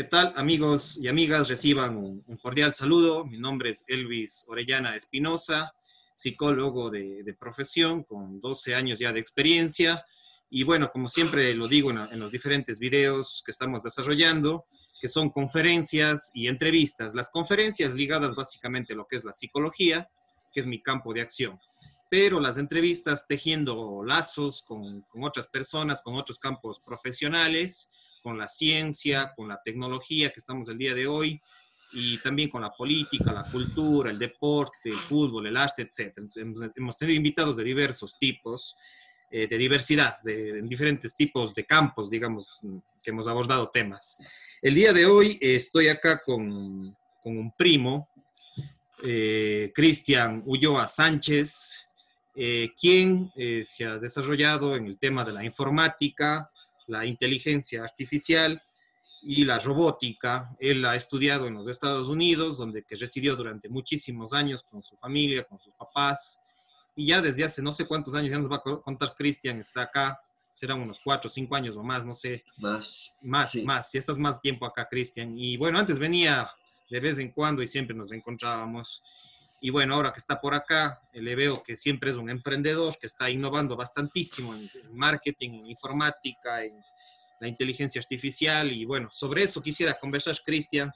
¿Qué tal, amigos y amigas? Reciban un, cordial saludo. Mi nombre es Elvis Orellana Espinosa, psicólogo de, profesión con 12 años ya de experiencia. Y bueno, como siempre lo digo en, los diferentes videos que estamos desarrollando, que son conferencias y entrevistas. Las conferencias ligadas básicamente a lo que es la psicología, que es mi campo de acción. Pero las entrevistas tejiendo lazos con, con otras personas, con otros campos profesionales con la ciencia, con la tecnología que estamos el día de hoy y también con la política, la cultura, el deporte, el fútbol, el arte, etc. Hemos, tenido invitados de diversos tipos, eh, de diversidad, de, diferentes tipos de campos, digamos, que hemos abordado temas. El día de hoy estoy acá con, con un primo, eh, Cristian Ulloa Sánchez, eh, quien se ha desarrollado en el tema de la informática, la inteligencia artificial y la robótica. Él ha estudiado en los Estados Unidos, donde que residió durante muchísimos años con su familia, con sus papás. Y ya desde hace no sé cuántos años, ya nos va a contar Cristian, está acá, serán unos cuatro cinco años o más, no sé. Más. Más, más. Ya estás más tiempo acá, Cristian. Y bueno, antes venía de vez en cuando y siempre nos encontrábamos. Y bueno, ahora que está por acá, le veo que siempre es un emprendedor que está innovando bastantísimo en, marketing, en informática, en la inteligencia artificial. Y bueno, sobre eso quisiera conversar, Cristian,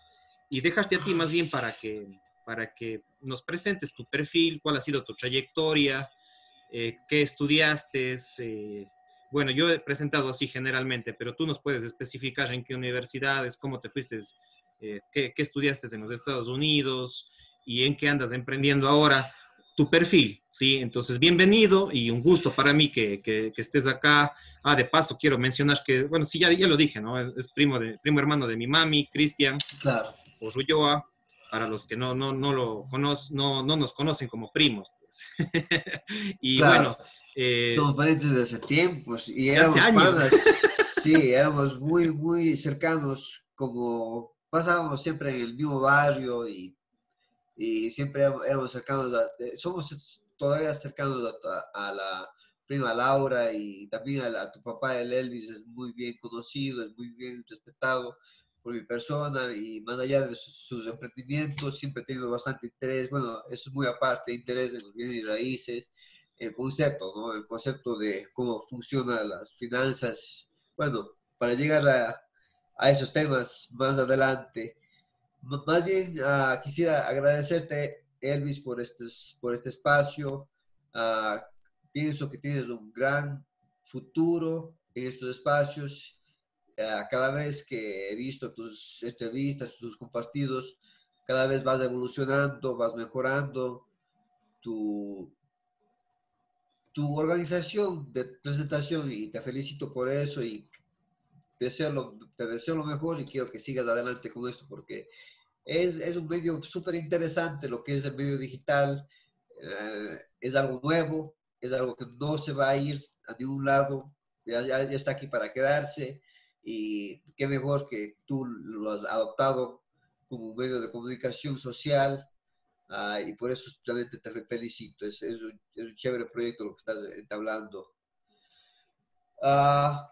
y dejarte a ti más bien para que, para que nos presentes tu perfil, cuál ha sido tu trayectoria, eh, qué estudiaste. Eh, bueno, yo he presentado así generalmente, pero tú nos puedes especificar en qué universidades, cómo te fuiste, eh, qué, qué estudiaste en los Estados Unidos, y en qué andas emprendiendo ahora, tu perfil, ¿sí? Entonces, bienvenido y un gusto para mí que, que, estés acá. Ah, de paso, quiero mencionar que, bueno, sí, ya, ya lo dije, ¿no? Es, primo, de, primo hermano de mi mami, Cristian. Claro. Urulloa, para los que no, no, no, lo conocen, no, no nos conocen como primos. Pues. y bueno. Eh, Somos parientes desde hace tiempos y éramos años. sí, éramos muy, muy cercanos, como pasábamos siempre en el mismo barrio y y siempre éramos cercanos, somos todavía cercanos a, la prima Laura y también a, tu papá, el Elvis, es muy bien conocido, es muy bien respetado por mi persona y más allá de sus, emprendimientos, siempre he tenido bastante interés, bueno, eso es muy aparte, interés en los bienes y raíces, el concepto, ¿no? El concepto de cómo funcionan las finanzas, bueno, para llegar a, a esos temas más adelante. Más bien ah, quisiera agradecerte, Elvis, por este, por este espacio. Ah, pienso que tienes un gran futuro en estos espacios. Ah, cada vez que he visto tus entrevistas, tus compartidos, cada vez vas evolucionando, vas mejorando tu, tu organización de presentación y te felicito por eso y deseo lo, te deseo lo mejor y quiero que sigas adelante con esto porque es, es un medio súper interesante lo que es el medio digital. Eh, es algo nuevo, es algo que no se va a ir a ningún lado, ya, ya, está aquí para quedarse y qué mejor que tú lo has adoptado como un medio de comunicación social ah, y por eso realmente te felicito. Es, es, un, es, un, chévere proyecto lo que estás entablando. Ah,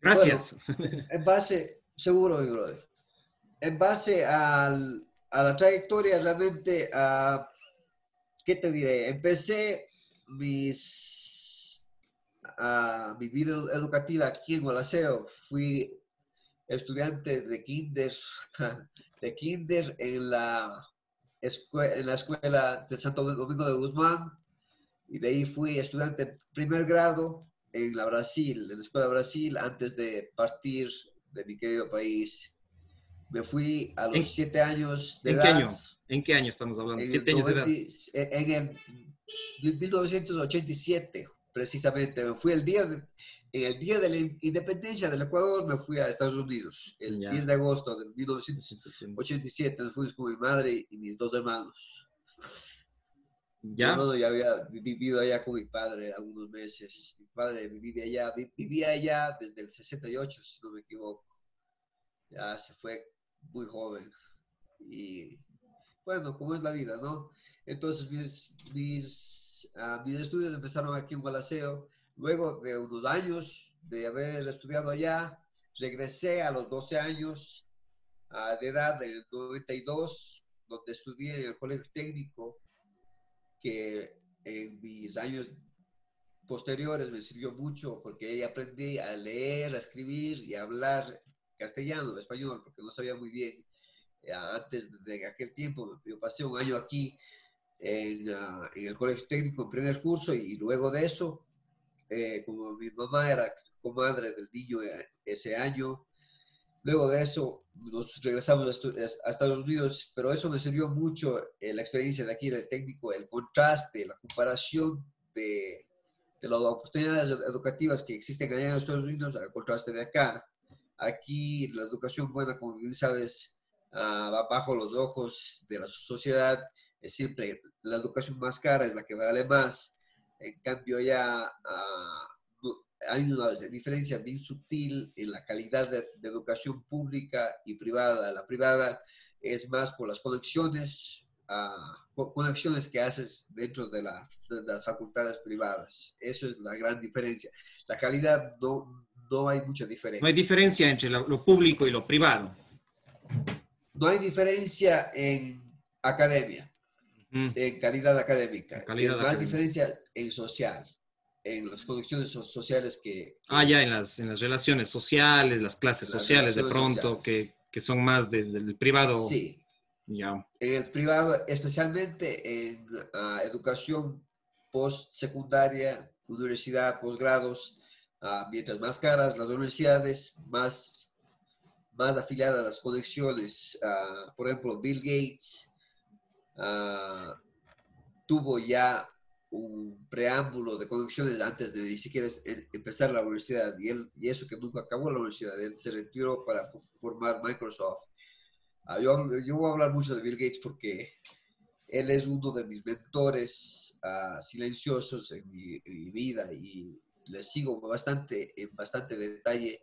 Gracias. en base, seguro, mi brother en base a la trayectoria, realmente, ¿qué te diré? Empecé mis, mi vida educativa aquí en Gualaceo. Fui estudiante de kinder, de kinder en la, escuela, en la escuela de Santo Domingo de Guzmán y de ahí fui estudiante primer grado en la Brasil, en la Escuela de Brasil, antes de partir de mi querido país me fui a los siete años de ¿en Qué año? ¿En qué año estamos hablando? En ¿Siete años de edad? En el 1987, precisamente. Me fui el día de, en el día de la independencia del Ecuador, me fui a Estados Unidos. El 10 de agosto de 1987 me fui con mi madre y mis dos hermanos. ¿Ya? Mi hermano ya había vivido allá con mi padre algunos meses. Mi padre vivía allá, vivía allá desde el 68, si no me equivoco. Ya se fue muy joven. Y bueno, como es la vida, ¿no? Entonces mis, mis, ah, mis estudios empezaron aquí en Gualaceo. Luego de unos años de haber estudiado allá, regresé a los 12 años de edad, en el 92, donde estudié en el colegio técnico, que en mis años posteriores me sirvió mucho porque ahí aprendí a leer, a escribir y a hablar castellano, español, porque no sabía muy bien. Eh, antes de aquel tiempo, yo pasé un año aquí en, ah, en el colegio técnico en primer curso y, luego de eso, eh, como mi mamá era comadre del niño eh, ese año, luego de eso nos regresamos a, Estados Unidos, pero eso me sirvió mucho la experiencia de aquí del técnico, el contraste, la comparación de, de las oportunidades educativas que existen allá en Estados Unidos al contraste de acá. Aquí la educación buena, como bien sabes, uh, va bajo los ojos de la sociedad. Es siempre la educación más cara es la que vale más. En cambio, ya uh, hay una diferencia bien sutil en la calidad de, educación pública y privada. La privada es más por las conexiones, uh, conexiones que haces dentro de, la, de, las facultades privadas. Eso es la gran diferencia. La calidad no, no hay mucha diferencia. No hay diferencia entre lo, público y lo privado. No hay diferencia en academia, en calidad académica. Calidad más diferencia en social, en las conexiones sociales que, Ah, ya, en las, en las relaciones sociales, las clases sociales de pronto, Que, que, son más desde el privado. Sí. Ya. En el privado, especialmente en uh, educación post-secundaria, universidad, posgrados, Mientras más caras las universidades, más, más afiliadas las conexiones. Por ejemplo, Bill Gates tuvo ya un preámbulo de conexiones antes de ni siquiera empezar la universidad y, él, y eso que nunca acabó la universidad, él se retiró para formar Microsoft. yo, yo voy a hablar mucho de Bill Gates porque él es uno de mis mentores silenciosos en mi, en mi, vida y le sigo bastante, en bastante detalle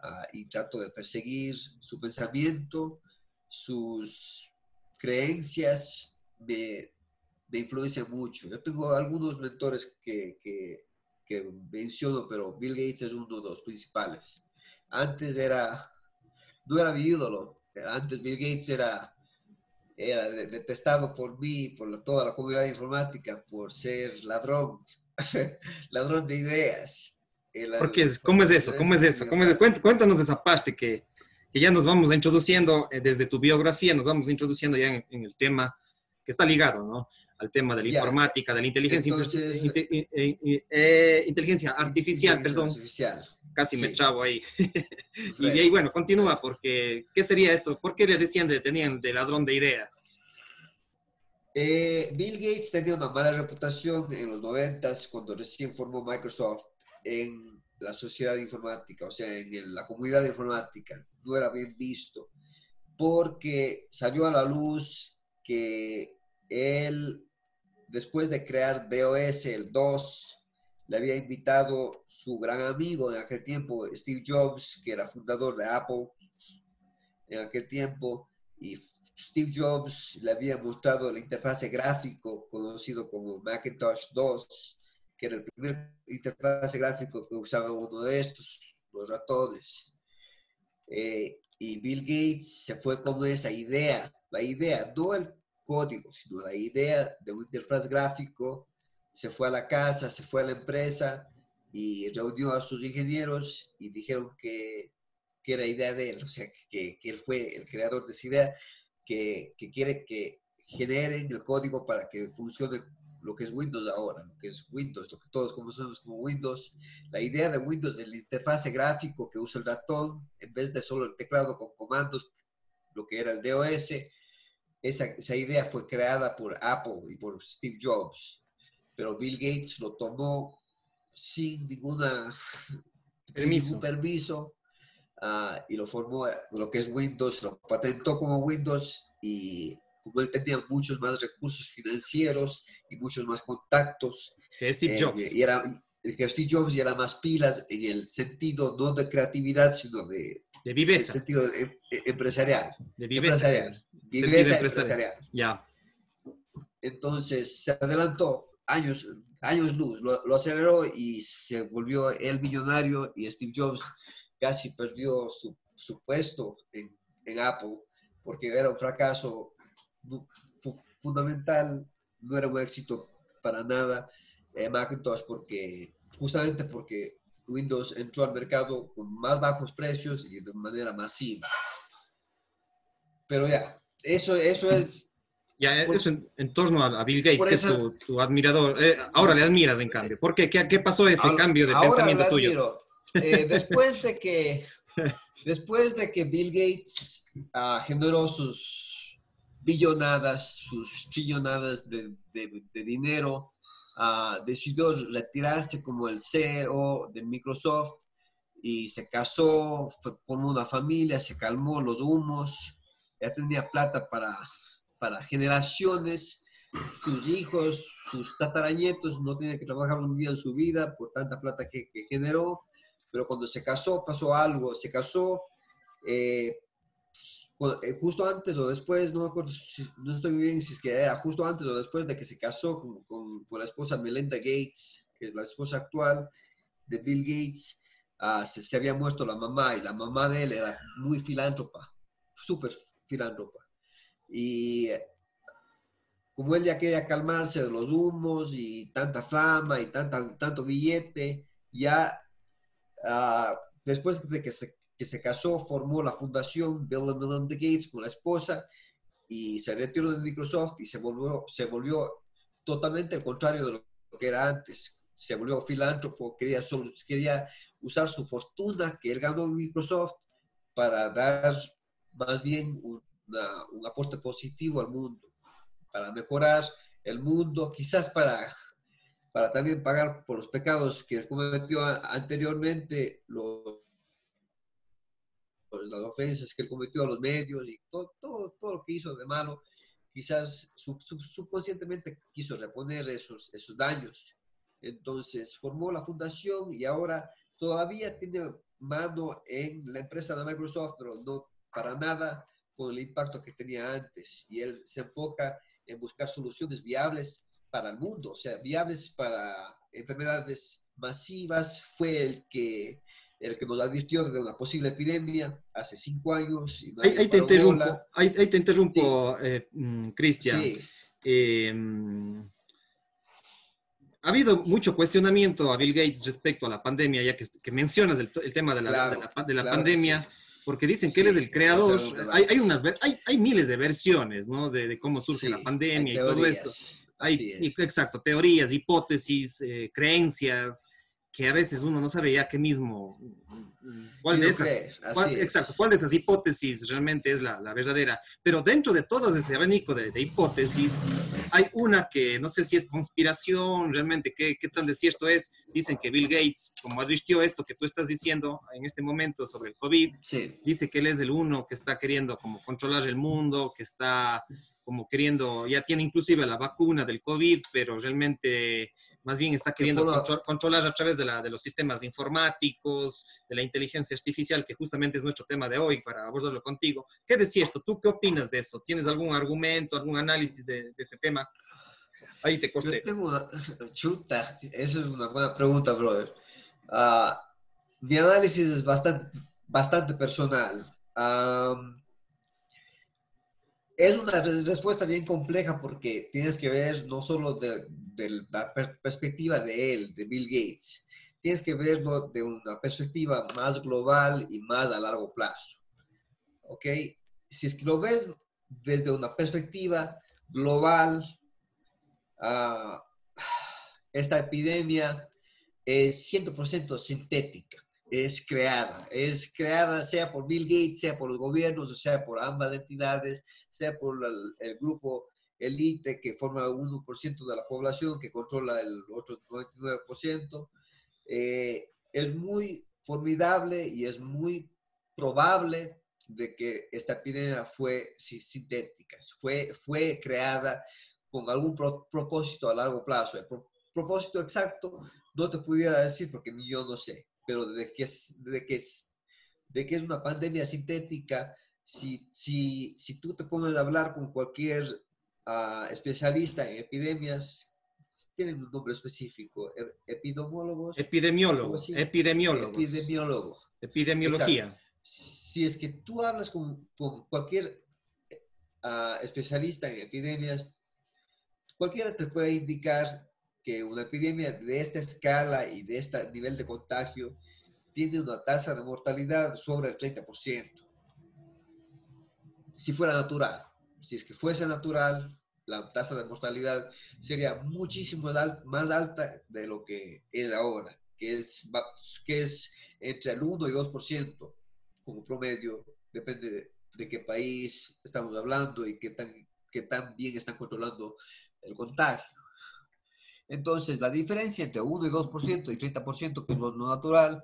ah, y trato de perseguir su pensamiento, sus creencias, me, me influencian mucho. Yo tengo algunos mentores que, que, que menciono, pero Bill Gates es uno de los principales. Antes era, no era mi ídolo, antes Bill Gates era era detestado por mí, por toda la comunidad informática, por ser ladrón, ladrón de ideas. Porque, ¿Cómo es eso? ¿Cómo es eso? ¿Cómo es? Cuéntanos esa parte que, que, ya nos vamos introduciendo eh, desde tu biografía, nos vamos introduciendo ya en, el tema que está ligado, ¿no? Al tema de la informática, de la inteligencia, eh, eh, inteligencia artificial, perdón. Casi me chavo ahí. y ahí, bueno, continúa, porque, ¿qué sería esto? ¿Por qué le decían de, tenían de ladrón de ideas? Eh, Bill Gates tenía una mala reputación en los 90 cuando recién formó Microsoft en la sociedad informática, o sea, en la comunidad informática. No era bien visto porque salió a la luz que él, después de crear DOS, el 2, le había invitado su gran amigo en aquel tiempo, Steve Jobs, que era fundador de Apple en aquel tiempo, y Steve Jobs le había mostrado la interfase gráfico conocido como Macintosh 2, que era el primer interfase gráfico que usaba uno de estos, los ratones. Eh, y Bill Gates se fue con esa idea, la idea, no el código, sino la idea de un interfaz gráfico, se fue a la casa, se fue a la empresa y reunió a sus ingenieros y dijeron que, que era idea de él, o sea, que, que él fue el creador de esa idea que, quiere que generen el código para que funcione lo que es Windows ahora, lo que es Windows, lo que todos conocemos como Windows. La idea de Windows, el interfase gráfico que usa el ratón, en vez de solo el teclado con comandos, lo que era el DOS, esa, esa idea fue creada por Apple y por Steve Jobs, pero Bill Gates lo tomó sin ninguna permiso. Sin ningún permiso Ah, y lo formó lo que es Windows, lo patentó como Windows y como él tenía muchos más recursos financieros y muchos más contactos. Que Steve eh, Jobs. y era, que Steve Jobs y era más pilas en el sentido no de creatividad, sino de, de viveza. En el sentido em, e, empresarial. De viveza. Empresarial. Viveza empresarial. Ya. entonces se adelantó años, años luz, lo, lo, aceleró y se volvió el millonario y Steve Jobs casi perdió su, su puesto en, en Apple, porque era un fracaso fundamental, no era un éxito para nada eh, Macintosh, porque justamente porque Windows entró al mercado con más bajos precios y de manera masiva. Pero ya, eso, eso es... Ya, eso en, torno a, Bill Gates, que es tu, admirador. Eh, ahora le admiras, en cambio. ¿Por qué? ¿Qué, pasó ese cambio de pensamiento tuyo? Eh, después de que después de que Bill Gates ah, generó sus billonadas, sus trillonadas de, dinero, ah, decidió retirarse como el CEO de Microsoft y se casó, formó una familia, se calmó los humos, ya tenía plata para, para generaciones, sus hijos, sus tataranietos no tienen que trabajar un día en su vida por tanta plata que generó pero cuando se casó pasó algo, se casó eh, eh, justo antes o después, no me acuerdo, no estoy bien si es que era justo antes o después de que se casó con, con, la esposa Melinda Gates, que es la esposa actual de Bill Gates, ah, se, había muerto la mamá y la mamá de él era muy filántropa, súper filántropa. Y como él ya quería calmarse de los humos y tanta fama y tanta, tanto billete, ya Ah, después de que se, que se casó, formó la fundación Bill and Melinda Gates con la esposa y se retiró de Microsoft y se volvió, se volvió totalmente al contrario de lo que era antes. Se volvió filántropo, quería, solo, quería usar su fortuna que él ganó en Microsoft para dar más bien un aporte positivo al mundo, para mejorar el mundo, quizás para para también pagar por los pecados que cometió anteriormente, los, las ofensas que él cometió a los medios y todo, todo, todo lo que hizo de malo, quizás subconscientemente quiso reponer esos, esos daños. Entonces formó la fundación y ahora todavía tiene mano en la empresa de Microsoft, pero no para nada con el impacto que tenía antes. Y él se enfoca en buscar soluciones viables para el mundo, o sea, viables para enfermedades masivas, fue el que, el que nos advirtió de una posible epidemia hace cinco años. ahí, te interrumpo, ahí, te interrumpo, eh, mm, Cristian. Em, ha habido mucho cuestionamiento a Bill Gates respecto a la pandemia, ya que, mencionas el, tema de la, de la, pandemia, porque dicen que él es el creador. Hay, hay, unas, hay, hay miles de versiones ¿no? de, cómo surge la pandemia y todo esto. Hay, exacto, teorías, hipótesis, eh, creencias, que a veces uno no sabe ya qué mismo, cuál de esas, exacto, cuál de esas hipótesis realmente es la, la verdadera. Pero dentro de todo ese abanico de, de, hipótesis, hay una que no sé si es conspiración, realmente qué, qué tan de cierto es. Dicen que Bill Gates, como advirtió esto que tú estás diciendo en este momento sobre el COVID, dice que él es el uno que está queriendo como controlar el mundo, que está como queriendo, ya tiene inclusive la vacuna del COVID, pero realmente más bien está queriendo controlar a través de, la, de los sistemas informáticos, de la inteligencia artificial, que justamente es nuestro tema de hoy para abordarlo contigo. ¿Qué decís esto? ¿Tú qué opinas de eso? ¿Tienes algún argumento, algún análisis de, este tema? Ahí te costé. Yo tengo una chuta, eso es una buena pregunta, brother. Ah, mi análisis es bastante, bastante personal es una respuesta bien compleja porque tienes que ver no solo de, la perspectiva de él, de Bill Gates, tienes que verlo de una perspectiva más global y más a largo plazo. ¿Ok? Si es que lo ves desde una perspectiva global, ah, esta epidemia es 100% sintética es creada. Es creada sea por Bill Gates, sea por los gobiernos, sea por ambas entidades, sea por el, grupo elite que forma 1% de la población, que controla el otro 99%. Eh, es muy formidable y es muy probable de que esta epidemia fue sintética, fue, fue creada con algún propósito a largo plazo. El propósito exacto no te pudiera decir porque ni yo no sé pero de que es, de que es, de que es una pandemia sintética, si, si, si tú te pones a hablar con cualquier ah, especialista en epidemias, tienen un nombre específico, epidemiólogos. Epidemiólogo, epidemiólogos. Epidemiólogo. Epidemiología. si es que tú hablas con, cualquier ah, especialista en epidemias, cualquiera te puede indicar que una epidemia de esta escala y de este nivel de contagio tiene una tasa de mortalidad sobre el 30%. Si fuera natural, si es que fuese natural, la tasa de mortalidad sería muchísimo más alta de lo que es ahora, que es, que es entre el 1 y 2% como promedio, depende de, qué país estamos hablando y qué tan, qué tan bien están controlando el contagio. Entonces, la diferencia entre 1 y 2% y 30%, que es lo natural,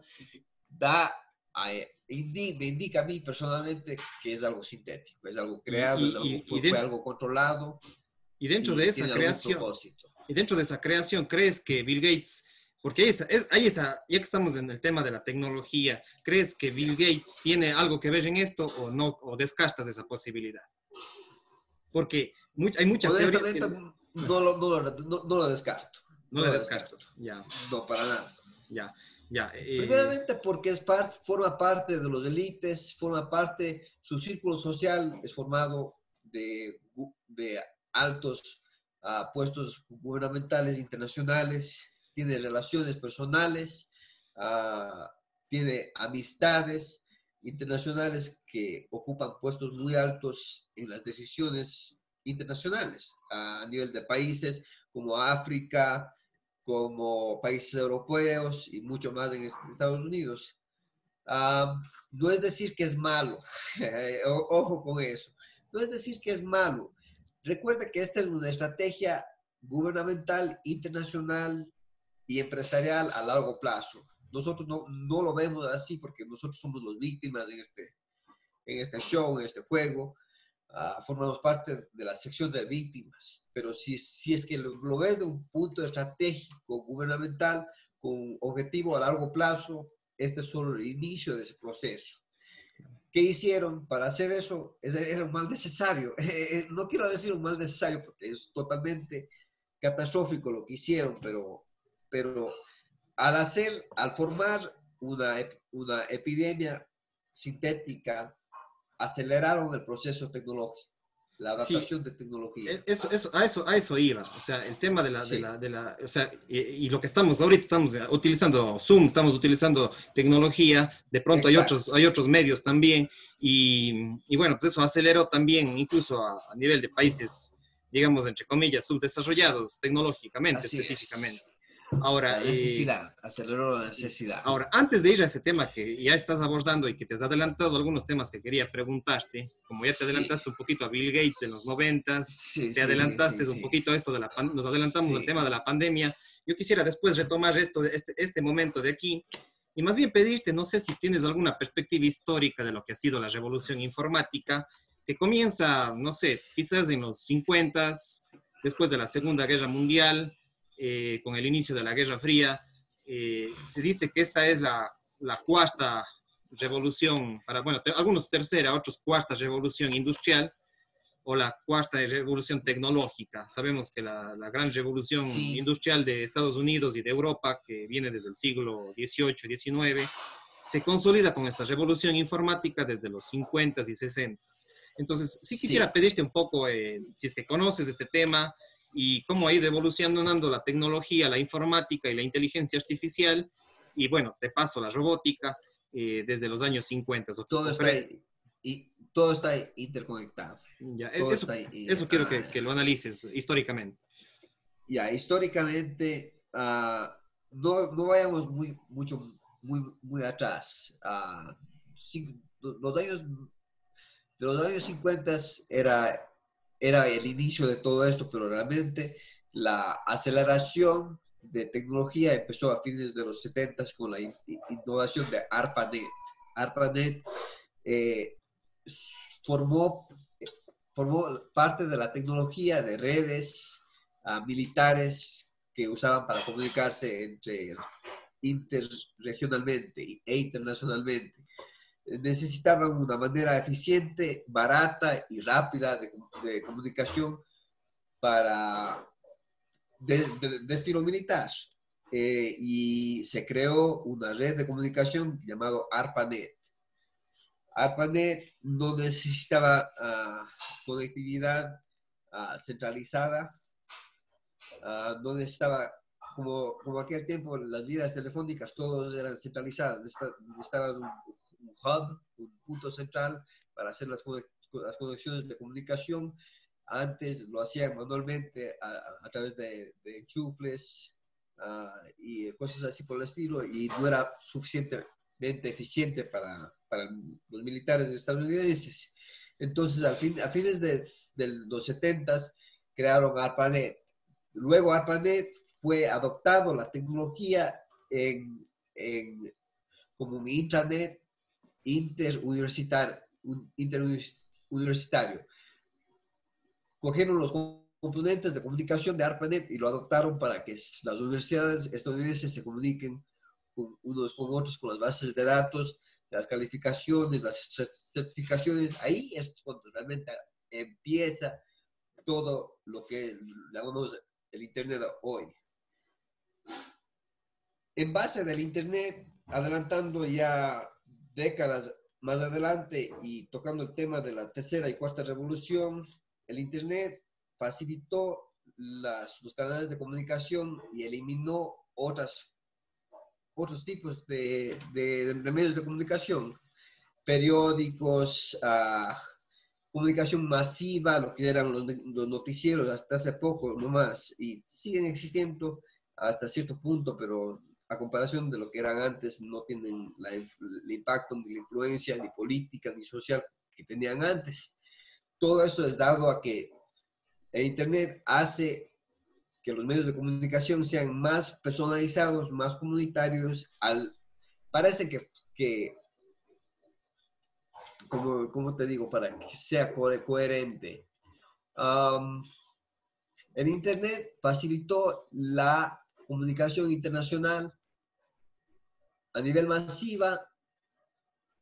da me indica a mí personalmente que es algo sintético, es algo creado, es algo, fue, algo controlado. Y dentro de esa creación, y dentro de esa creación, ¿crees que Bill Gates, porque es, hay esa, ya que estamos en el tema de la tecnología, ¿crees que Bill Gates tiene algo que ver en esto o no, o descartas esa posibilidad? Porque hay muchas teorías no, lo, no, lo, descarto. No, lo descarto, ya. No, para nada. Ya. Ya, eh, Primeramente porque es parte, forma parte de los élites, forma parte, su círculo social es formado de, de altos uh, puestos gubernamentales internacionales, tiene relaciones personales, uh, tiene amistades internacionales que ocupan puestos muy altos en las decisiones internacionales a nivel de países como África, como países europeos y mucho más en Estados Unidos. no es decir que es malo, ojo con eso, no es decir que es malo. Recuerda que esta es una estrategia gubernamental, internacional y empresarial a largo plazo. Nosotros no, no lo vemos así porque nosotros somos las víctimas en este, en este show, en este juego. Ah, formamos parte de la sección de víctimas, pero si, si es que lo, ves de un punto estratégico, gubernamental, con objetivo a largo plazo, este es solo el inicio de ese proceso. ¿Qué hicieron para hacer eso? Era un mal necesario. Eh, eh, no quiero decir un mal necesario porque es totalmente catastrófico lo que hicieron, pero, pero al hacer, al formar una, una epidemia sintética aceleraron el proceso tecnológico, la adaptación de tecnología. E, eso, eso, a, eso, a eso iba, o sea, el tema de la, de la, de la o sea, y, lo que estamos, ahorita estamos utilizando Zoom, estamos utilizando tecnología, de pronto hay otros, hay otros medios también, y, y, bueno, pues eso aceleró también, incluso a, nivel de países, digamos, entre comillas, subdesarrollados tecnológicamente, específicamente. Ahora, la necesidad, eh, aceleró la necesidad. Ahora, antes de ir a ese tema que ya estás abordando y que te has adelantado algunos temas que quería preguntarte, como ya te adelantaste un poquito a Bill Gates en los noventas, te adelantaste un poquito a esto de la nos adelantamos al tema de la pandemia. Yo quisiera después retomar esto, este, este momento de aquí y más bien pedirte, no sé si tienes alguna perspectiva histórica de lo que ha sido la revolución informática, que comienza, no sé, quizás en los 50, después de la Segunda Guerra Mundial, eh, con el inicio de la Guerra Fría. Eh, se dice que esta es la, la cuarta revolución, para, bueno, algunos tercera, otros cuarta revolución industrial o la cuarta revolución tecnológica. Sabemos que la, la gran revolución industrial de Estados Unidos y de Europa, que viene desde el siglo XVIII, XIX, se consolida con esta revolución informática desde los 50 y 60. Entonces, sí quisiera pedirte un poco, eh, si es que conoces este tema, y cómo ha ido evolucionando la tecnología, la informática y la inteligencia artificial, y bueno, de paso la robótica, eh, desde los años 50. Todo está, y, todo está interconectado. Ya, eso, eso, quiero que, que, lo analices históricamente. Ya, históricamente, ah, no, no, vayamos muy, mucho, muy, muy atrás. Uh, los años, de los años 50 era era el inicio de todo esto, pero realmente la aceleración de tecnología empezó a fines de los 70 con la innovación de ARPANET. ARPANET eh, formó, formó parte de la tecnología de redes uh, militares que usaban para comunicarse entre interregionalmente e internacionalmente necesitaban una manera eficiente, barata y rápida de, comunicación para de, estilo militar. Eh, y se creó una red de comunicación llamado ARPANET. ARPANET no necesitaba ah, conectividad ah, centralizada, uh, no necesitaba, como, como aquel tiempo las líneas telefónicas todos eran centralizadas, necesitaba un, hub, un punto central para hacer las, las conexiones de comunicación. Antes lo hacían manualmente a, través de, de enchufles y cosas así por el estilo y no era suficientemente eficiente para, para los militares estadounidenses. Entonces, al fin, a fines de, los 70 crearon ARPANET. Luego ARPANET fue adoptado la tecnología en, en, como un intranet interuniversitario. Cogieron los componentes de comunicación de ARPANET y lo adoptaron para que las universidades estadounidenses se comuniquen con unos con otros con las bases de datos las calificaciones, las certificaciones, ahí es cuando realmente empieza todo lo que llamamos el Internet hoy. En base del Internet, adelantando ya décadas más adelante y tocando el tema de la tercera y cuarta revolución, el Internet facilitó las, los canales de comunicación y eliminó otras otros tipos de, de, medios de comunicación, periódicos, uh, comunicación masiva, lo que eran los, los, noticieros hasta hace poco nomás, y siguen existiendo hasta cierto punto, pero a comparación de lo que eran antes, no tienen la, el impacto ni la influencia ni política ni social que tenían antes. Todo eso es dado a que el Internet hace que los medios de comunicación sean más personalizados, más comunitarios, al, parece que, que como, como, te digo, para que sea coherente. el Internet facilitó la comunicación internacional a nivel masiva,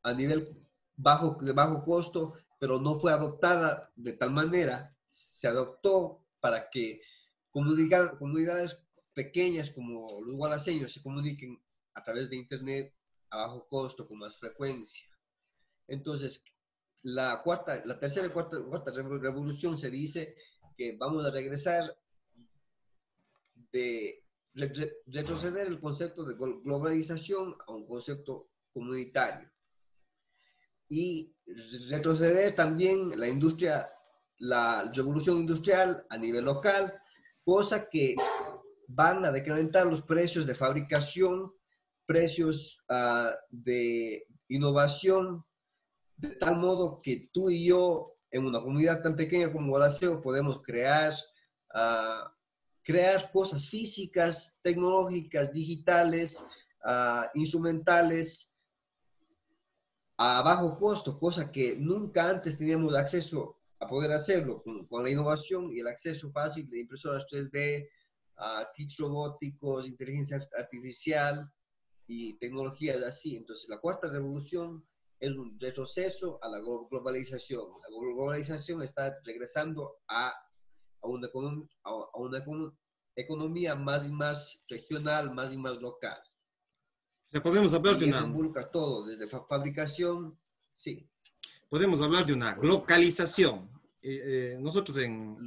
a nivel bajo, de bajo costo, pero no fue adoptada de tal manera, se adoptó para que comunidades pequeñas como los gualaseños se comuniquen a través de Internet a bajo costo, con más frecuencia. Entonces, la, cuarta, la tercera y cuarta, cuarta revolución se dice que vamos a regresar de retroceder el concepto de globalización a un concepto comunitario. Y retroceder también la industria, la revolución industrial a nivel local cosa que van a decrementar los precios de fabricación, precios ah, de innovación, de tal modo que tú y yo, en una comunidad tan pequeña como Gualaceo, podemos crear, uh, crear cosas físicas, tecnológicas, digitales, ah, instrumentales, a bajo costo, cosa que nunca antes teníamos acceso a poder hacerlo con, la innovación y el acceso fácil de impresoras 3D, a kits robóticos, inteligencia artificial y tecnologías así. Entonces, la cuarta revolución es un retroceso a la globalización. La globalización está regresando a, a, una, a una economía más y más regional, más y más local. Sea, podemos hablar de una... involucra todo, desde fabricación, sí podemos hablar de una localización. Eh, nosotros en,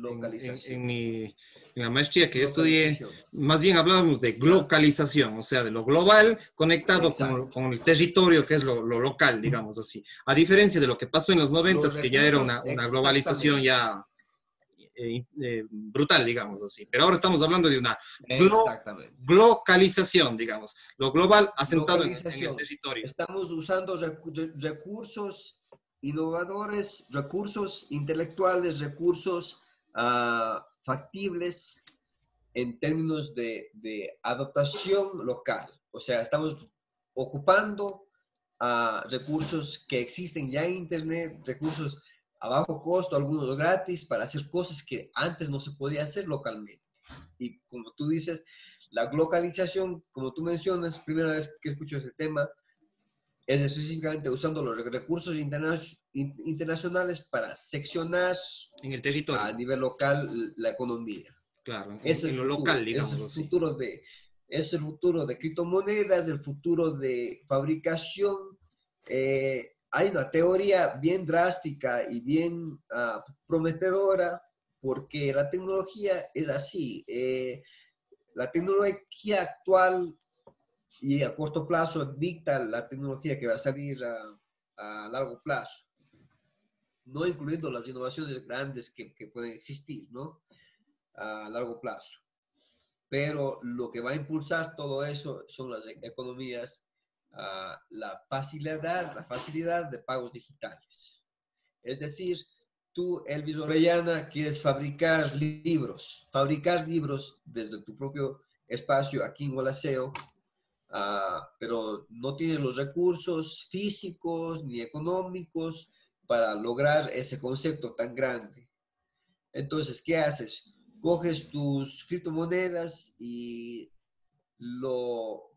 en, mi, en, la maestría que estudié, más bien hablábamos de localización, o sea, de lo global conectado con, con, el territorio que es lo, lo, local, digamos así. A diferencia de lo que pasó en los 90, que ya era una, una globalización ya eh, eh, brutal, digamos así. Pero ahora estamos hablando de una localización, digamos, lo global asentado en, en, el territorio. Estamos usando recursos innovadores, recursos intelectuales, recursos uh, factibles en términos de, de, adaptación local. O sea, estamos ocupando uh, recursos que existen ya en Internet, recursos a bajo costo, algunos gratis, para hacer cosas que antes no se podía hacer localmente. Y como tú dices, la localización, como tú mencionas, primera vez que escucho ese tema, es específicamente usando los recursos internacionales para seccionar en el territorio a nivel local la economía. Claro, es en, lo local, digamos es el futuro de es el futuro de criptomonedas, el futuro de fabricación, eh, hay una teoría bien drástica y bien ah, prometedora porque la tecnología es así. Eh, la tecnología actual y a corto plazo dicta la tecnología que va a salir a, largo plazo, no incluyendo las innovaciones grandes que, que, pueden existir, ¿no? A largo plazo. Pero lo que va a impulsar todo eso son las economías la facilidad, la facilidad de pagos digitales. Es decir, tú, Elvis Orellana, quieres fabricar libros, fabricar libros desde tu propio espacio aquí en Gualaceo, ah, pero no tienes los recursos físicos ni económicos para lograr ese concepto tan grande. Entonces, ¿qué haces? Coges tus criptomonedas y lo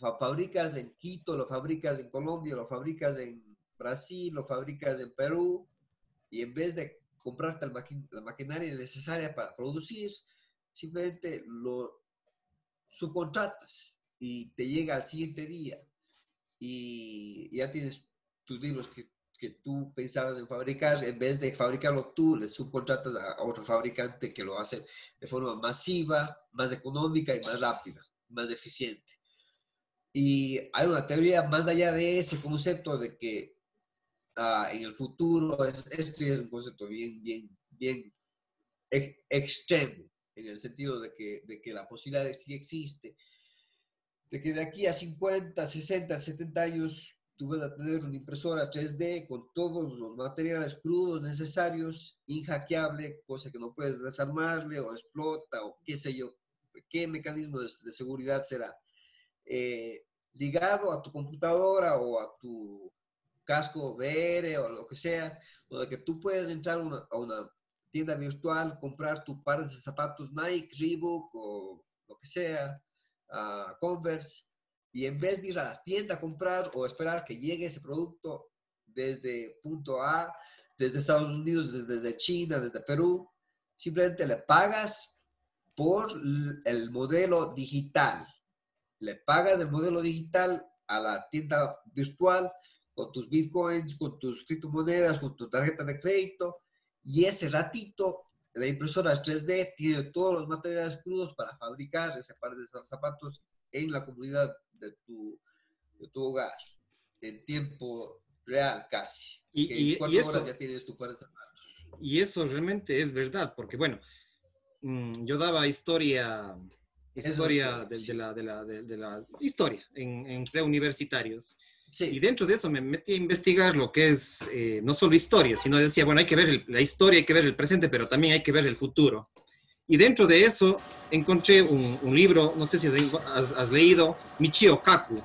fabricas en Quito, lo fabricas en Colombia, lo fabricas en Brasil, lo fabricas en Perú, y en vez de comprarte la, maquinaria necesaria para producir, simplemente lo subcontratas y te llega al siguiente día y ya tienes tus libros que, que, tú pensabas en fabricar, en vez de fabricarlo tú, le subcontratas a otro fabricante que lo hace de forma masiva, más económica y más rápida, más eficiente. Y hay una teoría más allá de ese concepto de que ah, en el futuro, es, esto es un concepto bien, bien, bien extremo, en el sentido de que, de que la posibilidad de sí existe, de que de aquí a 50, 60, 70 años tú vas a tener una impresora 3D con todos los materiales crudos necesarios, inhackeable, cosa que no puedes desarmarle o explota o qué sé yo, qué mecanismo de seguridad será. Eh, ligado a tu computadora o a tu casco VR o lo que sea, donde que tú puedes entrar a una tienda virtual, comprar tu par de zapatos Nike, Reebok o lo que sea, Converse, y en vez de ir a la tienda a comprar o esperar que llegue ese producto desde punto A, desde Estados Unidos, desde China, desde Perú, simplemente le pagas por el modelo digital le pagas el modelo digital a la tienda virtual con tus bitcoins, con tus criptomonedas, con tu tarjeta de crédito y ese ratito la impresora 3D tiene todos los materiales crudos para fabricar ese par de zapatos en la comunidad de tu, de tu hogar en tiempo real casi. Y, y, eso, ya tienes tu par de zapatos. Y eso realmente es verdad, porque bueno, mm, yo daba historia historia de, la, de, la, de, la, historia en, en preuniversitarios. Sí. Y dentro de eso me metí a investigar lo que es eh, no solo historia, sino decía, bueno, hay que ver la historia, hay que ver el presente, pero también hay que ver el futuro. Y dentro de eso encontré un, un libro, no sé si has, has, leído, Michio Kaku,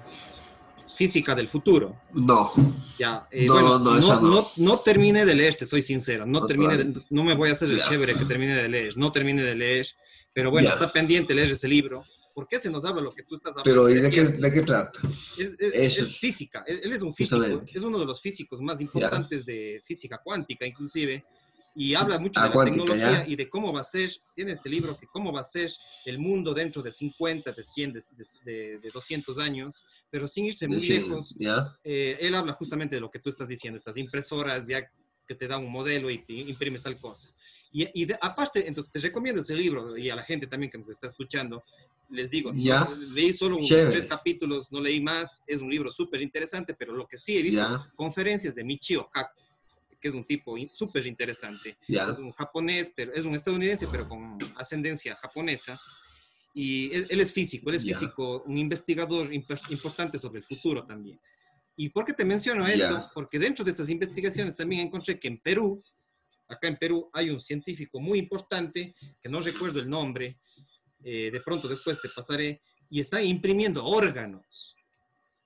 Física del Futuro. No. Ya, eh, no, bueno, no, no, no, no, termine de leer, te soy sincero. No, termine no me voy a hacer el chévere que termine de leer. No termine de leer. Pero bueno, está pendiente leer ese libro. ¿Por qué se nos habla lo que tú estás hablando? Pero ¿y de qué, de qué trata? Es, es, física. Él es un físico. Es uno de los físicos más importantes de física cuántica, inclusive. Y habla mucho de la tecnología y de cómo va a ser, tiene este libro, que cómo va a ser el mundo dentro de 50, de 100, de, de, 200 años, pero sin irse muy lejos. Eh, él habla justamente de lo que tú estás diciendo, estas impresoras ya que te dan un modelo y te imprimes tal cosa. Y, aparte, entonces te recomiendo ese libro y a la gente también que nos está escuchando, les digo, leí solo unos tres capítulos, no leí más, es un libro súper interesante, pero lo que sí he visto, conferencias de Michio Kaku, que es un tipo súper interesante. Es un japonés, pero es un estadounidense, pero con ascendencia japonesa. Y él, es físico, él es físico, un investigador importante sobre el futuro también. ¿Y por qué te menciono esto? Porque dentro de esas investigaciones también encontré que en Perú acá en Perú hay un científico muy importante, que no recuerdo el nombre, eh, de pronto después te pasaré, y está imprimiendo órganos.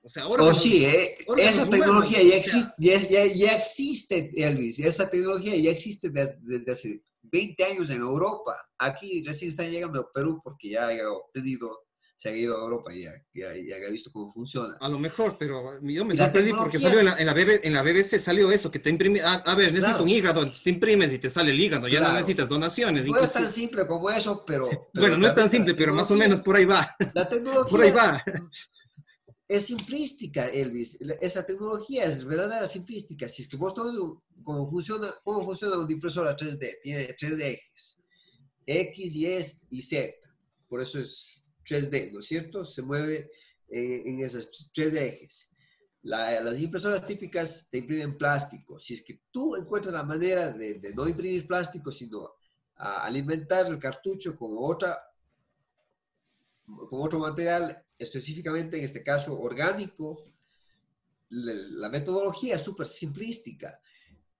O sea, órganos. Oh, sí, eh, esa tecnología ya, existe, ya, existe, Elvis, esa tecnología ya existe desde, desde, hace 20 años en Europa. Aquí recién están llegando a Perú porque ya ha obtenido se ha ido a Europa y ya, ya, ha visto cómo funciona. A lo mejor, pero yo me sorprendí porque salió en la, en, la BBC, en la BBC salió eso, que te imprime, a, ver, necesito un hígado, te imprimes y te sale el hígado, ya no necesitas donaciones. No es tan simple como eso, pero... bueno, no es tan simple, pero más o menos por ahí va. La tecnología... por ahí va. es simplística, Elvis. Esa tecnología es verdadera simplística. Si es que vos todo cómo funciona, cómo funciona una impresora 3D, tiene tres ejes, X, Y y Z. Por eso es 3D, ¿no es cierto? Se mueve en, esos tres ejes. las impresoras típicas te imprimen plástico. Si es que tú encuentras la manera de, no imprimir plástico, sino alimentar el cartucho con, otra, con otro material, específicamente en este caso orgánico, la metodología es súper simplística.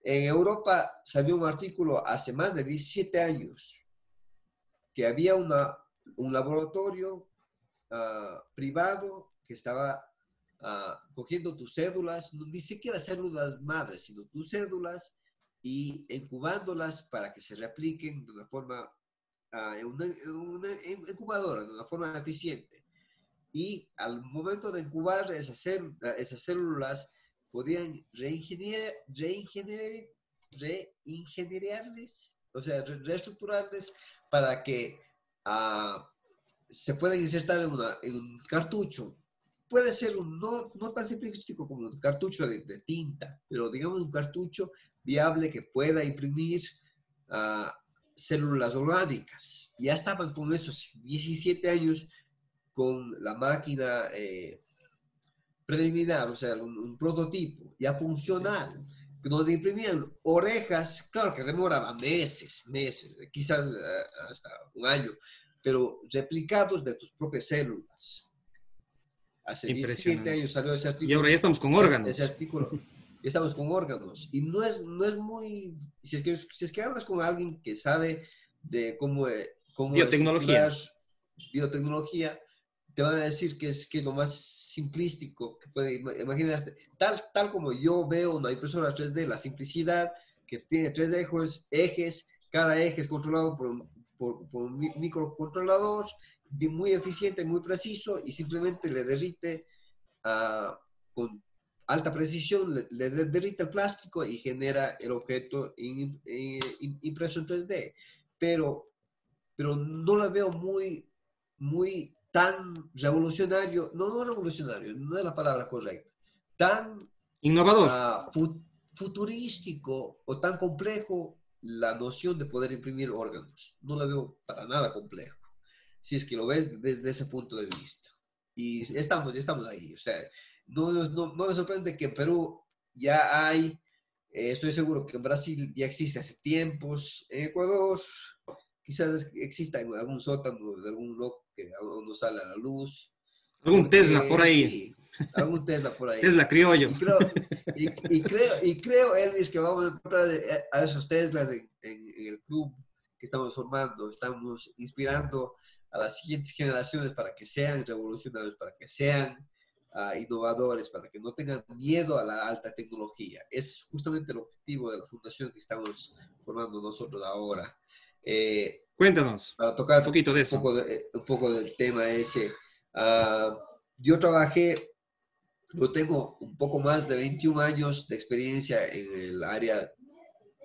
En Europa salió un artículo hace más de 17 años que había una, un laboratorio ah, privado que estaba ah, cogiendo tus cédulas, ni siquiera células madres, sino tus cédulas y incubándolas para que se reapliquen de una forma, uh, en, una, incubadora, de una forma eficiente. Y al momento de incubar esas, esas células, podían reingeniar, reingenerarles, o sea, reestructurarles para que uh, se puedan insertar en, en, un cartucho. Puede ser un, no, no tan simplístico como un cartucho de, de, tinta, pero digamos un cartucho viable que pueda imprimir uh, células orgánicas. Ya estaban con esos 17 años con la máquina eh, preliminar, o sea, un, prototipo ya funcional, donde imprimían orejas, claro que demoraban meses, meses, quizás eh, hasta un año, pero replicados de tus propias células. Hace 17 años salió ese artículo. Y ahora ya estamos con órganos. Ese artículo. estamos con órganos. Y no es, no es muy... Si es, que, si es que hablas con alguien que sabe de cómo... Eh, cómo biotecnología. Biotecnología, te van a decir que es, que lo más simplístico que puede imaginarse. Tal, tal como yo veo una impresora 3D, la simplicidad, que tiene tres ejes, ejes cada eje es controlado por, por, por un microcontrolador, muy eficiente, muy preciso, y simplemente le derrite uh, con alta precisión, le, derrite el plástico y genera el objeto impreso en 3D. Pero, pero no la veo muy, muy tan revolucionario, no, no revolucionario, no es la palabra correcta, tan innovador, uh, futurístico o tan complejo la noción de poder imprimir órganos. No la veo para nada complejo, si es que lo ves desde ese punto de vista. Y estamos, ya estamos ahí. O sea, no, no, no me sorprende que en Perú ya hay, eh, estoy seguro que en Brasil ya existe hace tiempos, en Ecuador quizás exista en algún sótano de algún loco que no sale a la luz. Algún Tesla por ahí. algún Tesla por ahí. Tesla criollo. Y creo, y, creo, Elvis, que vamos a encontrar a esos Teslas en, el club que estamos formando. Estamos inspirando a las siguientes generaciones para que sean revolucionarios, para que sean uh, innovadores, para que no tengan miedo a la alta tecnología. Es justamente el objetivo de la fundación que estamos formando nosotros ahora. Eh, Cuéntanos para tocar un poquito de eso. Un poco, de, un poco del tema ese. Uh, yo trabajé, yo tengo un poco más de 21 años de experiencia en el área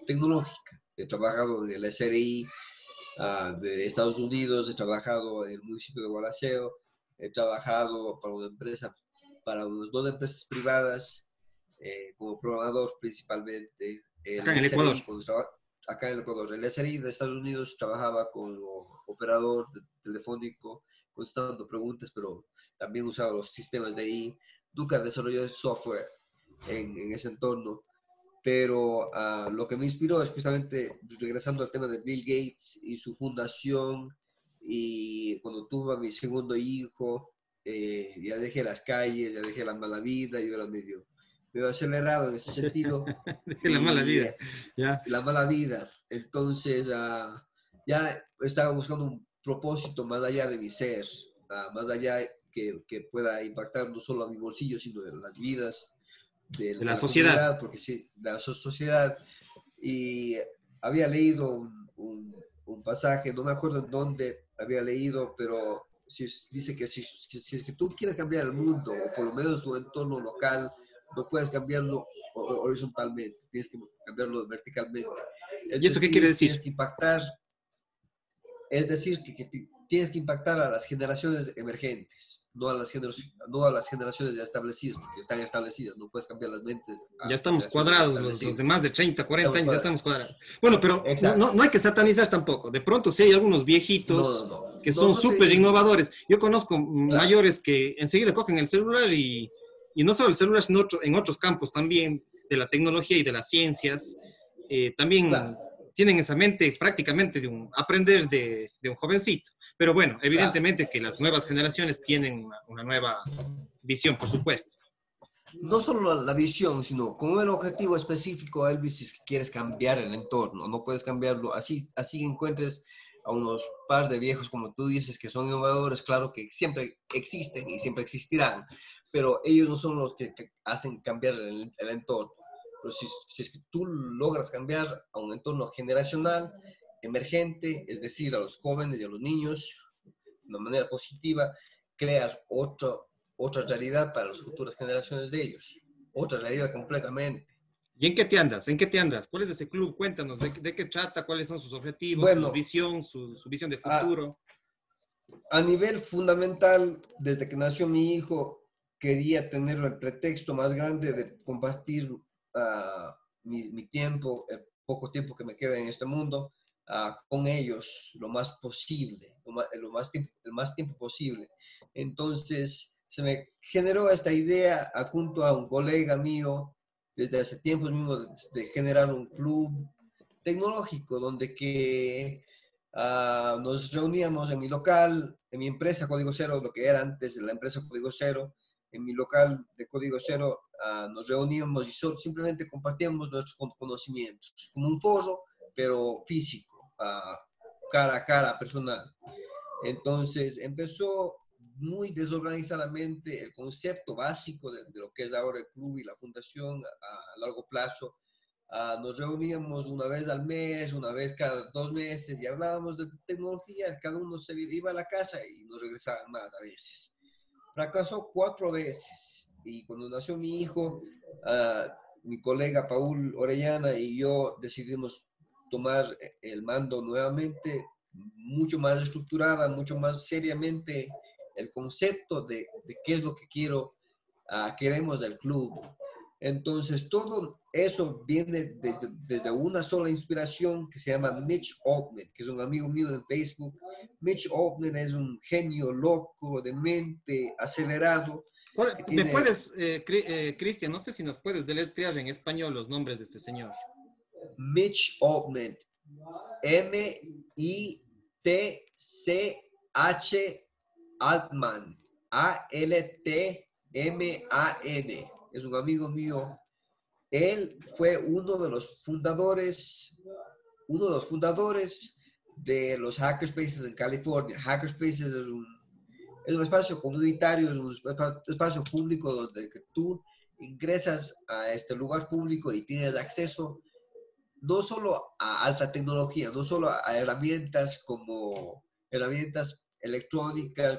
tecnológica. He trabajado en el SRI uh, ah, de Estados Unidos, he trabajado en el municipio de Gualaceo, he trabajado para una empresa, para unas dos empresas privadas, eh, como programador principalmente. Acá en el Ecuador acá en el Ecuador. El SRI de Estados Unidos trabajaba con operador telefónico, contestando preguntas, pero también usaba los sistemas de ahí. Nunca desarrolló software en, ese entorno. Pero uh, lo que me inspiró es justamente, regresando al tema de Bill Gates y su fundación, y cuando tuve a mi segundo hijo, eh, ya dejé las calles, ya dejé la mala vida, yo era medio pero acelerado en ese sentido. la mala vida. La mala vida. Entonces, uh, ya estaba buscando un propósito más allá de mi ser, uh, más allá que, que, pueda impactar no solo a mi bolsillo, sino en las vidas de, la, sociedad. Porque sí, de la sociedad. Y había leído un, un, un, pasaje, no me acuerdo en dónde había leído, pero dice que si, si, es que tú quieres cambiar el mundo, o por lo menos tu entorno local, no puedes cambiarlo horizontalmente, tienes que cambiarlo verticalmente. ¿Y eso qué quiere decir? Tienes que impactar, es decir, que, tienes que impactar a las generaciones emergentes. no a las, no a las generaciones ya establecidas, porque están establecidas, no puedes cambiar las mentes. Ya estamos cuadrados, los, de más de 30, 40 años ya estamos cuadrados. Bueno, pero no, no, hay que satanizar tampoco. De pronto, si hay algunos viejitos que son súper innovadores. Yo conozco mayores que enseguida cogen el celular y, y no solo el celular, sino en otros campos también de la tecnología y de las ciencias. Eh, también tienen esa mente prácticamente de un aprender de, de un jovencito. Pero bueno, evidentemente que las nuevas generaciones tienen una, nueva visión, por supuesto. No solo la, visión, sino como el objetivo específico, Elvis, es que quieres cambiar el entorno, no puedes cambiarlo así, así encuentres a unos par de viejos, como tú dices, que son innovadores, claro que siempre existen y siempre existirán, pero ellos no son los que, hacen cambiar el entorno pero si, es que tú logras cambiar a un entorno generacional, emergente, es decir, a los jóvenes y a los niños, de una manera positiva, creas otro, otra realidad para las futuras generaciones de ellos, otra realidad completamente. ¿Y en qué te andas? ¿En qué te andas? ¿Cuál es ese club? Cuéntanos, ¿de, qué trata? ¿Cuáles son sus objetivos? su visión, su, visión de futuro. A, a, nivel fundamental, desde que nació mi hijo, quería tener el pretexto más grande de compartir mi, tiempo, el poco tiempo que me queda en este mundo, con ellos lo más posible, lo más, tiempo, el más tiempo posible. Entonces, se me generó esta idea junto a un colega mío desde hace tiempo mismo de, generar un club tecnológico donde que nos reuníamos en mi local, en mi empresa Código Cero, lo que era antes la empresa Código Cero, en mi local de Código Cero uh, nos reuníamos y simplemente compartíamos nuestros conocimientos, como un foro, pero físico, uh, cara a cara, personal. Entonces empezó muy desorganizadamente el concepto básico de, lo que es ahora el club y la fundación a, largo plazo. Uh, nos reuníamos una vez al mes, una vez cada dos meses y hablábamos de tecnología. Cada uno se iba a la casa y nos regresaban más a veces. Fracasó cuatro veces y cuando nació mi hijo, uh, mi colega Paul Orellana y yo decidimos tomar el mando nuevamente, mucho más estructurada, mucho más seriamente el concepto de, de qué es lo que quiero, uh, queremos del club. Entonces, todo eso viene desde, desde, una sola inspiración que se llama Mitch Altman, que es un amigo mío en Facebook. Mitch Altman es un genio loco, de mente, acelerado. ¿Me puedes, eh, eh, Cristian, no sé si nos puedes deletrear en español los nombres de este señor? Mitch Altman. M-I-T-C-H Altman. A-L-T-M-A-N es un amigo mío. Él fue uno de los fundadores, uno de los fundadores de los Hackerspaces en California. Hackerspaces es un, es un espacio comunitario, es un espacio público donde tú ingresas a este lugar público y tienes acceso no solo a alta tecnología, no solo a herramientas como herramientas electrónicas,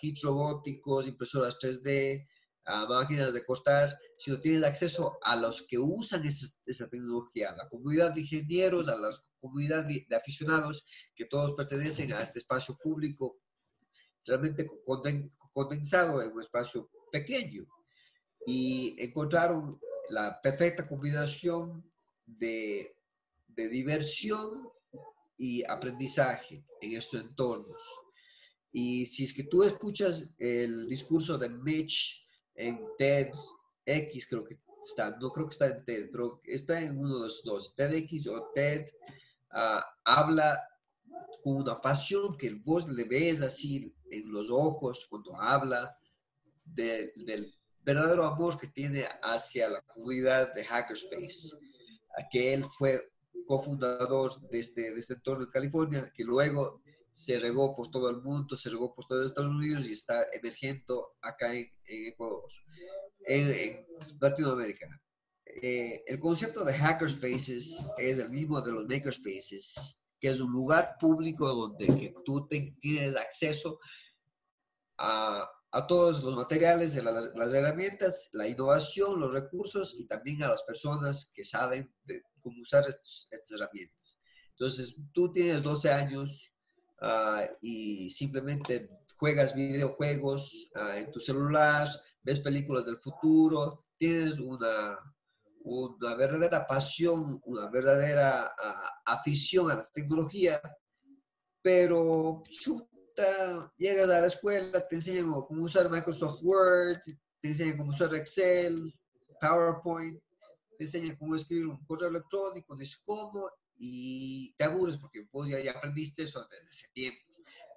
kits robóticos, impresoras 3D, a máquinas de cortar, sino tienen acceso a los que usan esa, tecnología, a la comunidad de ingenieros, a la comunidad de, aficionados, que todos pertenecen a este espacio público, realmente condensado en un espacio pequeño. Y encontraron la perfecta combinación de, de diversión y aprendizaje en estos entornos. Y si es que tú escuchas el discurso de Mitch en TED X, creo que está, no creo que está en TED, pero está en uno de los dos, TEDx o TED, ah, habla con una pasión que vos le ves así en los ojos cuando habla del verdadero amor que tiene hacia la comunidad de Hackerspace, que él fue cofundador de este, de este entorno de California, que luego se regó por todo el mundo, se regó por todos Estados Unidos y está emergiendo acá en, Ecuador, en, Latinoamérica. Eh, el concepto de hackerspaces es el mismo de los makerspaces, que es un lugar público donde que tú tienes acceso a, a, todos los materiales, de las herramientas, la innovación, los recursos y también a las personas que saben de cómo usar estas herramientas. Entonces, tú tienes 12 años, Ah, y simplemente juegas videojuegos ah, en tu celular, ves películas del futuro, tienes una, una verdadera pasión, una verdadera ah, afición a la tecnología, pero chuta, llegas a la escuela, te enseñan cómo usar Microsoft Word, te enseñan cómo usar Excel, PowerPoint, te enseñan cómo escribir un correo electrónico, dices cómo, y te aburres porque vos ya, ya aprendiste eso desde ese tiempo.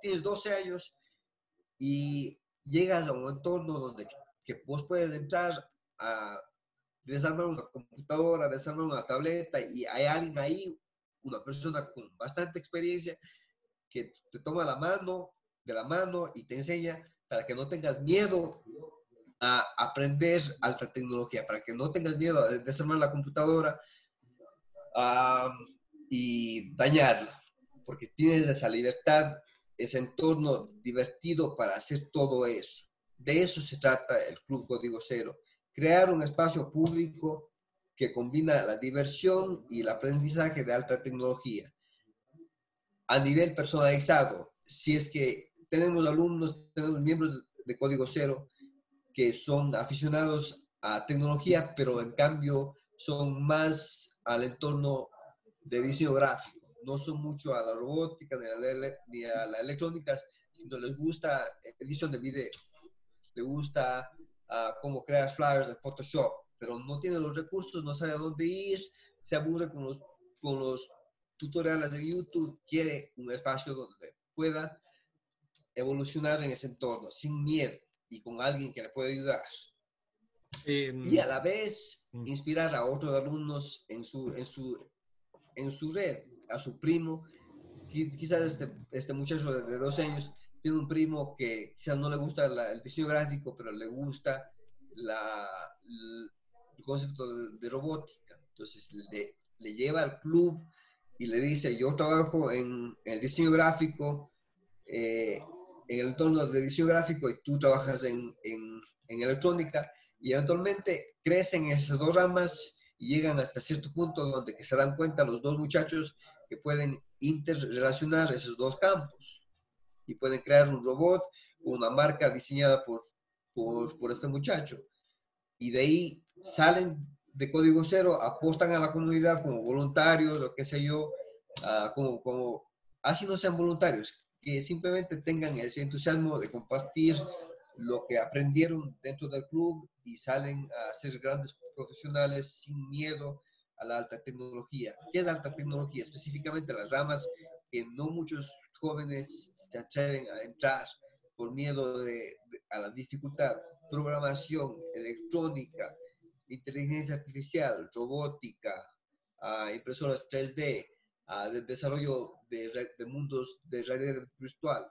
Tienes 12 años y llegas a un entorno donde que vos puedes entrar a desarmar una computadora, desarmar una tableta y hay alguien ahí, una persona con bastante experiencia que te toma la mano, de la mano y te enseña para que no tengas miedo a aprender alta tecnología, para que no tengas miedo a desarmar la computadora y dañarla, porque tienes esa libertad, ese entorno divertido para hacer todo eso. De eso se trata el Club Código Cero, crear un espacio público que combina la diversión y el aprendizaje de alta tecnología a nivel personalizado. Si es que tenemos alumnos, tenemos miembros de Código Cero que son aficionados a tecnología, pero en cambio son más al entorno de diseño gráfico. No son mucho a la robótica ni a la, electrónica, sino les gusta edición de video, les gusta uh, cómo crear flyers de Photoshop, pero no tiene los recursos, no sabe a dónde ir, se aburre con los, con los tutoriales de YouTube, quiere un espacio donde pueda evolucionar en ese entorno sin miedo y con alguien que le pueda ayudar. Em, y a la vez mm. inspirar a otros alumnos en su, en su, en su red, a su primo. Quizás este, este muchacho de dos años tiene un primo que quizás no le gusta el diseño gráfico, pero le gusta la, el concepto de, robótica. Entonces le, le, lleva al club y le dice, yo trabajo en, el diseño gráfico, eh, en el entorno de diseño gráfico y tú trabajas en, en, electrónica y eventualmente crecen esas dos ramas y llegan hasta cierto punto donde que se dan cuenta los dos muchachos que pueden interrelacionar esos dos campos y pueden crear un robot o una marca diseñada por, por, por este muchacho. Y de ahí salen de código cero, aportan a la comunidad como voluntarios o qué sé yo, uh, como, como, así no sean voluntarios, que simplemente tengan ese entusiasmo de compartir lo que aprendieron dentro del club y salen a ser grandes profesionales sin miedo a la alta tecnología. ¿Qué es alta tecnología? Específicamente las ramas que no muchos jóvenes se atreven a entrar por miedo de, a la dificultad. Programación, electrónica, inteligencia artificial, robótica, uh, impresoras 3D, del desarrollo de, de, mundos de realidad virtual.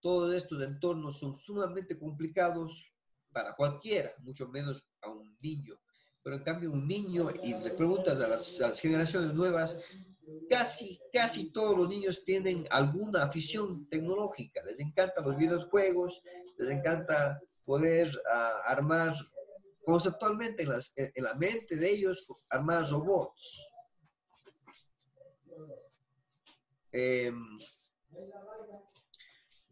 Todos estos entornos son sumamente complicados para cualquiera, mucho menos a un niño. Pero en cambio un niño, y le preguntas a las, a generaciones nuevas, casi, casi todos los niños tienen alguna afición tecnológica. Les encantan los videojuegos, les encanta poder uh, armar conceptualmente en, las, en, la mente de ellos, armar robots. Em,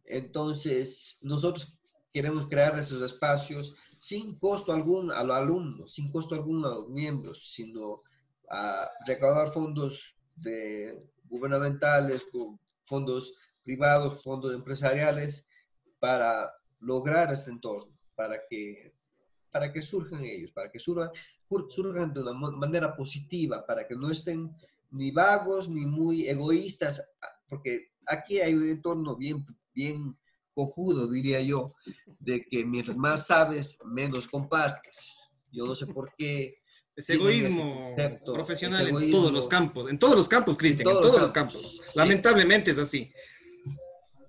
entonces, nosotros queremos crear esos espacios sin costo algún a los alumnos, sin costo algún a los miembros, sino a recaudar fondos gubernamentales, fondos privados, fondos empresariales, para lograr este entorno, para que, para que surjan ellos, para que surjan, surjan de una manera positiva, para que no estén ni vagos ni muy egoístas, porque aquí hay un entorno bien, bien cojudo, diría yo, de que mientras más sabes, menos compartes. Yo no sé por qué es egoísmo profesional en todos los campos, en todos los campos, Cristian, en todos, los campos. Lamentablemente es así.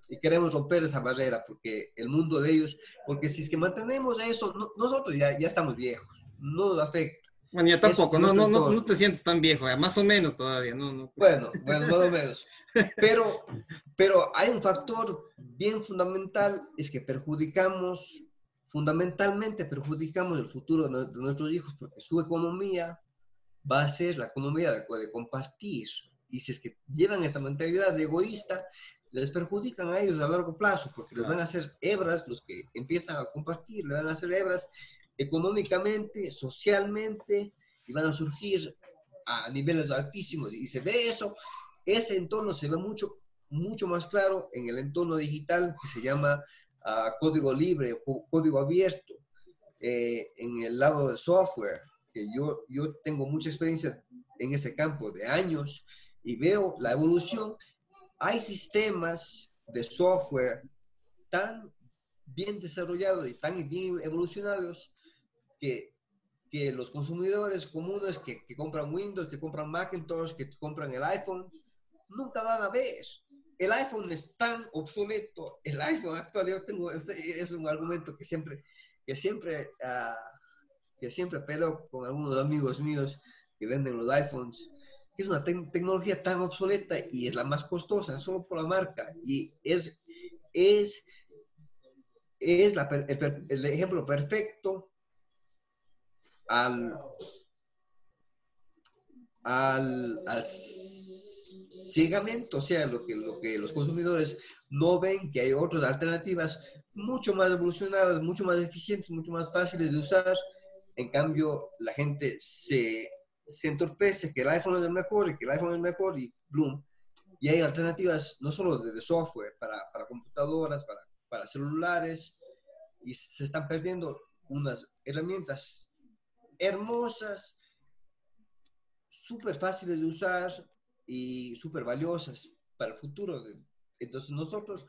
Y queremos romper esa barrera porque el mundo de ellos, porque si es que mantenemos eso, nosotros ya, ya estamos viejos, no nos afecta. Bueno, ya tampoco, no, no, no, no, te sientes tan viejo, más o menos todavía, no, no. Bueno, bueno, más o menos. Pero, pero hay un factor bien fundamental, es que perjudicamos fundamentalmente perjudicamos el futuro de, nuestros hijos porque su economía va a ser la economía de, compartir. Y si es que llevan esa mentalidad de egoísta, les perjudican a ellos a largo plazo, porque les van a hacer hebras, los que empiezan a compartir, les van a hacer hebras económicamente, socialmente, y van a surgir a niveles altísimos. Y se ve eso, ese entorno se ve mucho, mucho más claro en el entorno digital que se llama ah, código libre, código abierto, eh, en el lado del software, que yo, yo tengo mucha experiencia en ese campo de años y veo la evolución hay sistemas de software tan bien desarrollados y tan bien evolucionados que, que los consumidores comunes que, que, compran Windows, que compran Macintosh, que compran el iPhone, nunca van a ver. El iPhone es tan obsoleto. El iPhone actual, yo tengo, es un argumento que siempre, que siempre, uh, que siempre pelo con algunos amigos míos que venden los iPhones es una tecnología tan obsoleta y es la más costosa, solo por la marca. Y es, es, es el, ejemplo perfecto al, al, al ciegamiento, o sea, lo que, lo que los consumidores no ven que hay otras alternativas mucho más evolucionadas, mucho más eficientes, mucho más fáciles de usar. En cambio, la gente se se entorpece que el iPhone es el mejor y que el iPhone es mejor y Bloom. Y hay alternativas no solo de, software, para, para computadoras, para, para, celulares, y se están perdiendo unas herramientas hermosas, súper fáciles de usar y súper valiosas para el futuro. Entonces nosotros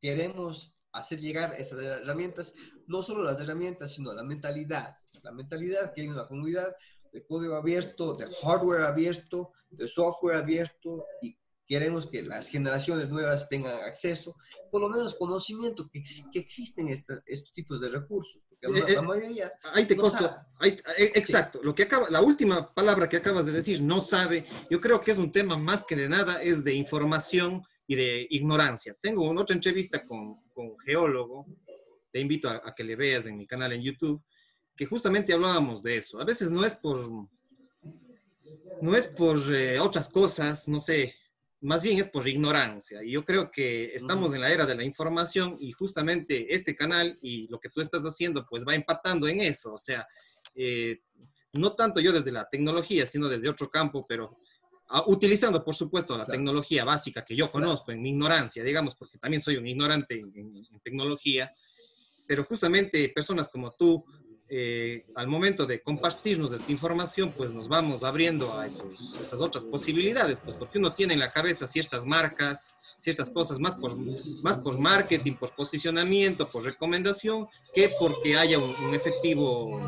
queremos hacer llegar esas herramientas, no solo las herramientas, sino la mentalidad. La mentalidad que hay en una comunidad de código abierto, de hardware abierto, de software abierto y queremos que las generaciones nuevas tengan acceso, por lo menos conocimiento que, que existen estos tipos de recursos. Porque la, eh, eh, mayoría ahí te costo, eh, exacto, lo que acaba, la última palabra que acabas de decir, no sabe, yo creo que es un tema más que de nada, es de información y de ignorancia. Tengo una otra entrevista con, con geólogo, te invito a, a que le veas en mi canal en YouTube, que justamente hablábamos de eso. A veces no es por, no es por eh, otras cosas, no sé, más bien es por ignorancia. Y yo creo que estamos en la era de la información y justamente este canal y lo que tú estás haciendo, pues va empatando en eso. O sea, eh, no tanto yo desde la tecnología, sino desde otro campo, pero ah, utilizando, por supuesto, la tecnología básica que yo conozco en mi ignorancia, digamos, porque también soy un ignorante en tecnología, pero justamente personas como tú, eh, al momento de compartirnos esta información, pues nos vamos abriendo a esos, esas otras posibilidades, pues porque uno tiene en la cabeza ciertas marcas, ciertas cosas más por, más por marketing, por posicionamiento, por recomendación, que porque haya un efectivo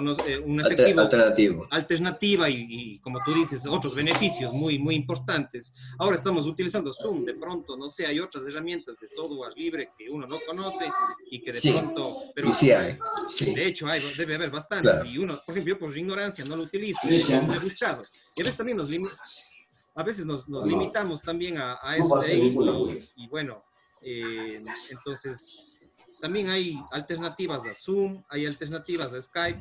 eh, un efectivo alternativo. alternativa y, como tú dices, otros beneficios muy, muy importantes. Ahora estamos utilizando Zoom, de pronto, no sé, hay otras herramientas de software libre que uno no conoce y que de pronto... Pero, sí hay. De hecho, hay, debe haber bastantes. Y uno, por ejemplo, yo por ignorancia no lo utilizo, no he buscado. Y a veces también nos, a veces nos, nos limitamos también a, a eso de ahí, y, bueno, eh, entonces también hay alternativas a Zoom, hay alternativas a Skype.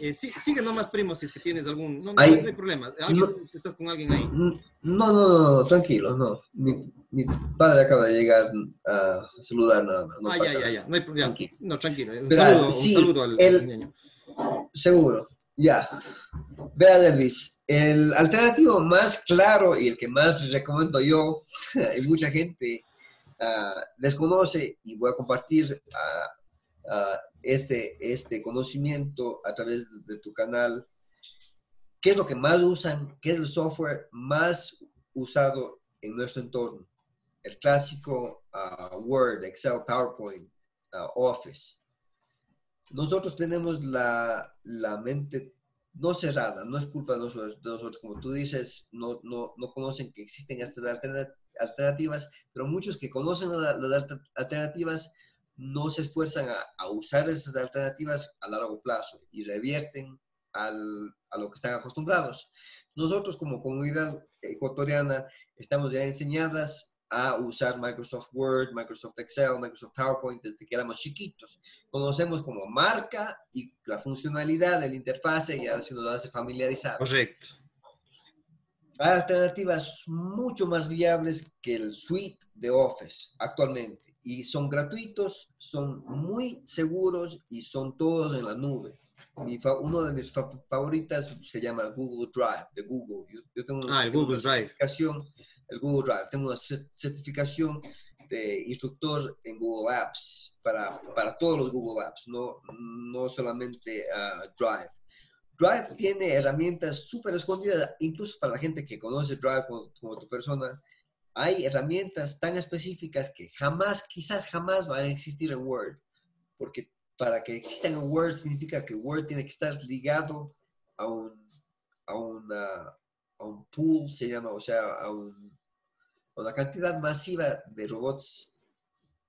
Eh, sigue nomás, primo, si es que tienes algún... No, no, hay, problema. ¿Estás con alguien ahí? No, no, no, tranquilo, no. Mi, mi, padre acaba de llegar a saludar nada más. No ah, ya, ya, ya. No, hay, problema. no tranquilo. Un, saludo, sí, un saludo, al, el, niño. Seguro, ya. Vea, Elvis, el alternativo más claro y el que más recomiendo yo, y mucha gente desconoce y voy a compartir este, este conocimiento a través de, tu canal. ¿Qué es lo que más usan? ¿Qué es el software más usado en nuestro entorno? El clásico Word, Excel, PowerPoint, Office. Nosotros tenemos la, la, mente no cerrada, no es culpa de nosotros, de nosotros como tú dices, no, no, no conocen que existen estas alternativas pero muchos que conocen las alternativas no se esfuerzan a, usar esas alternativas a largo plazo y revierten al, a lo que están acostumbrados. Nosotros como comunidad ecuatoriana estamos ya enseñadas a usar Microsoft Word, Microsoft Excel, Microsoft PowerPoint desde que éramos chiquitos. Conocemos como marca y la funcionalidad de la interfase y así nos hace familiarizar. Correcto. Hay alternativas mucho más viables que el suite de Office actualmente y son gratuitos, son muy seguros y son todos en la nube. uno de mis favoritas se llama Google Drive, de Google. Yo, tengo, ah, el Google Drive. El Google Drive. Tengo una certificación de instructor en Google Apps para, para todos los Google Apps, no, no solamente uh, Drive. Drive tiene herramientas súper escondidas, incluso para la gente que conoce Drive como, tu persona. Hay herramientas tan específicas que jamás, quizás jamás van a existir en Word, porque para que existan en Word significa que Word tiene que estar ligado a un, a una, a un pool, se llama, o sea, a, un, a una cantidad masiva de robots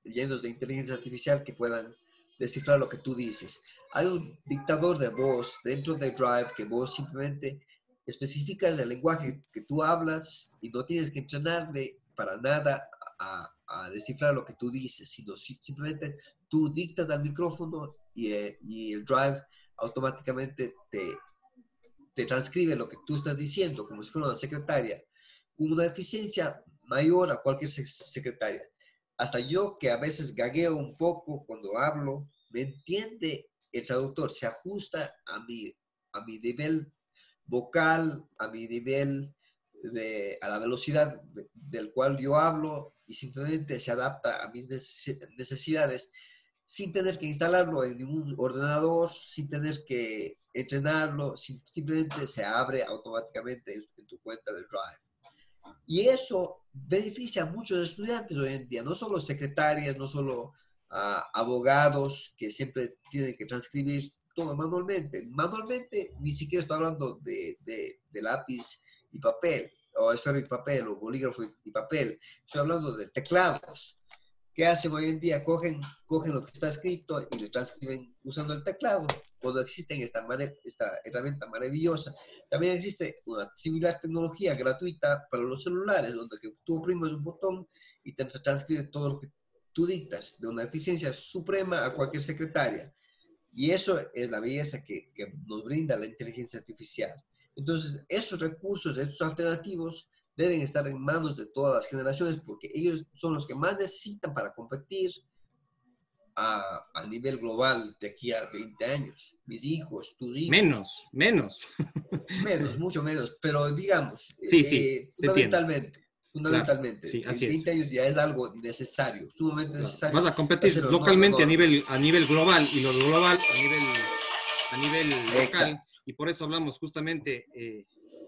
llenos de inteligencia artificial que puedan descifrar lo que tú dices. Hay un dictador de voz dentro de Drive que vos simplemente especificas el lenguaje que tú hablas y no tienes que entrenarle para nada a, descifrar lo que tú dices, sino simplemente tú dictas al micrófono y, eh, el Drive automáticamente te, te transcribe lo que tú estás diciendo, como si fuera una secretaria, con una eficiencia mayor a cualquier secretaria hasta yo que a veces gagueo un poco cuando hablo, me entiende el traductor, se ajusta a mi, a mi nivel vocal, a mi nivel de, a la velocidad del cual yo hablo y simplemente se adapta a mis necesidades sin tener que instalarlo en ningún ordenador, sin tener que entrenarlo, simplemente se abre automáticamente en tu cuenta de Drive. Y eso beneficia a muchos estudiantes hoy en día, no solo secretarias, no solo ah, abogados que siempre tienen que transcribir todo manualmente. Manualmente ni siquiera estoy hablando de, de, de lápiz y papel, o esfero y papel, o bolígrafo y papel. Estoy hablando de teclados. ¿Qué hacen hoy en día? Cogen, cogen lo que está escrito y lo transcriben usando el teclado. Cuando existe esta, esta herramienta maravillosa, también existe una similar tecnología gratuita para los celulares, donde tú oprimes un botón y te transcribe todo lo que tú dictas, de una eficiencia suprema a cualquier secretaria. Y eso es la belleza que, que nos brinda la inteligencia artificial. Entonces, esos recursos, esos alternativos, deben estar en manos de todas las generaciones porque ellos son los que más necesitan para competir a, a nivel global de aquí a 20 años. Mis hijos, tus hijos. Menos, menos. Menos, mucho menos, pero digamos, sí, sí, eh, fundamentalmente. Fundamentalmente, sí, así 20 años ya es algo necesario, sumamente necesario. Vas a competir localmente a, nivel, a nivel global y lo global a nivel, a nivel local. Y por eso hablamos justamente, eh,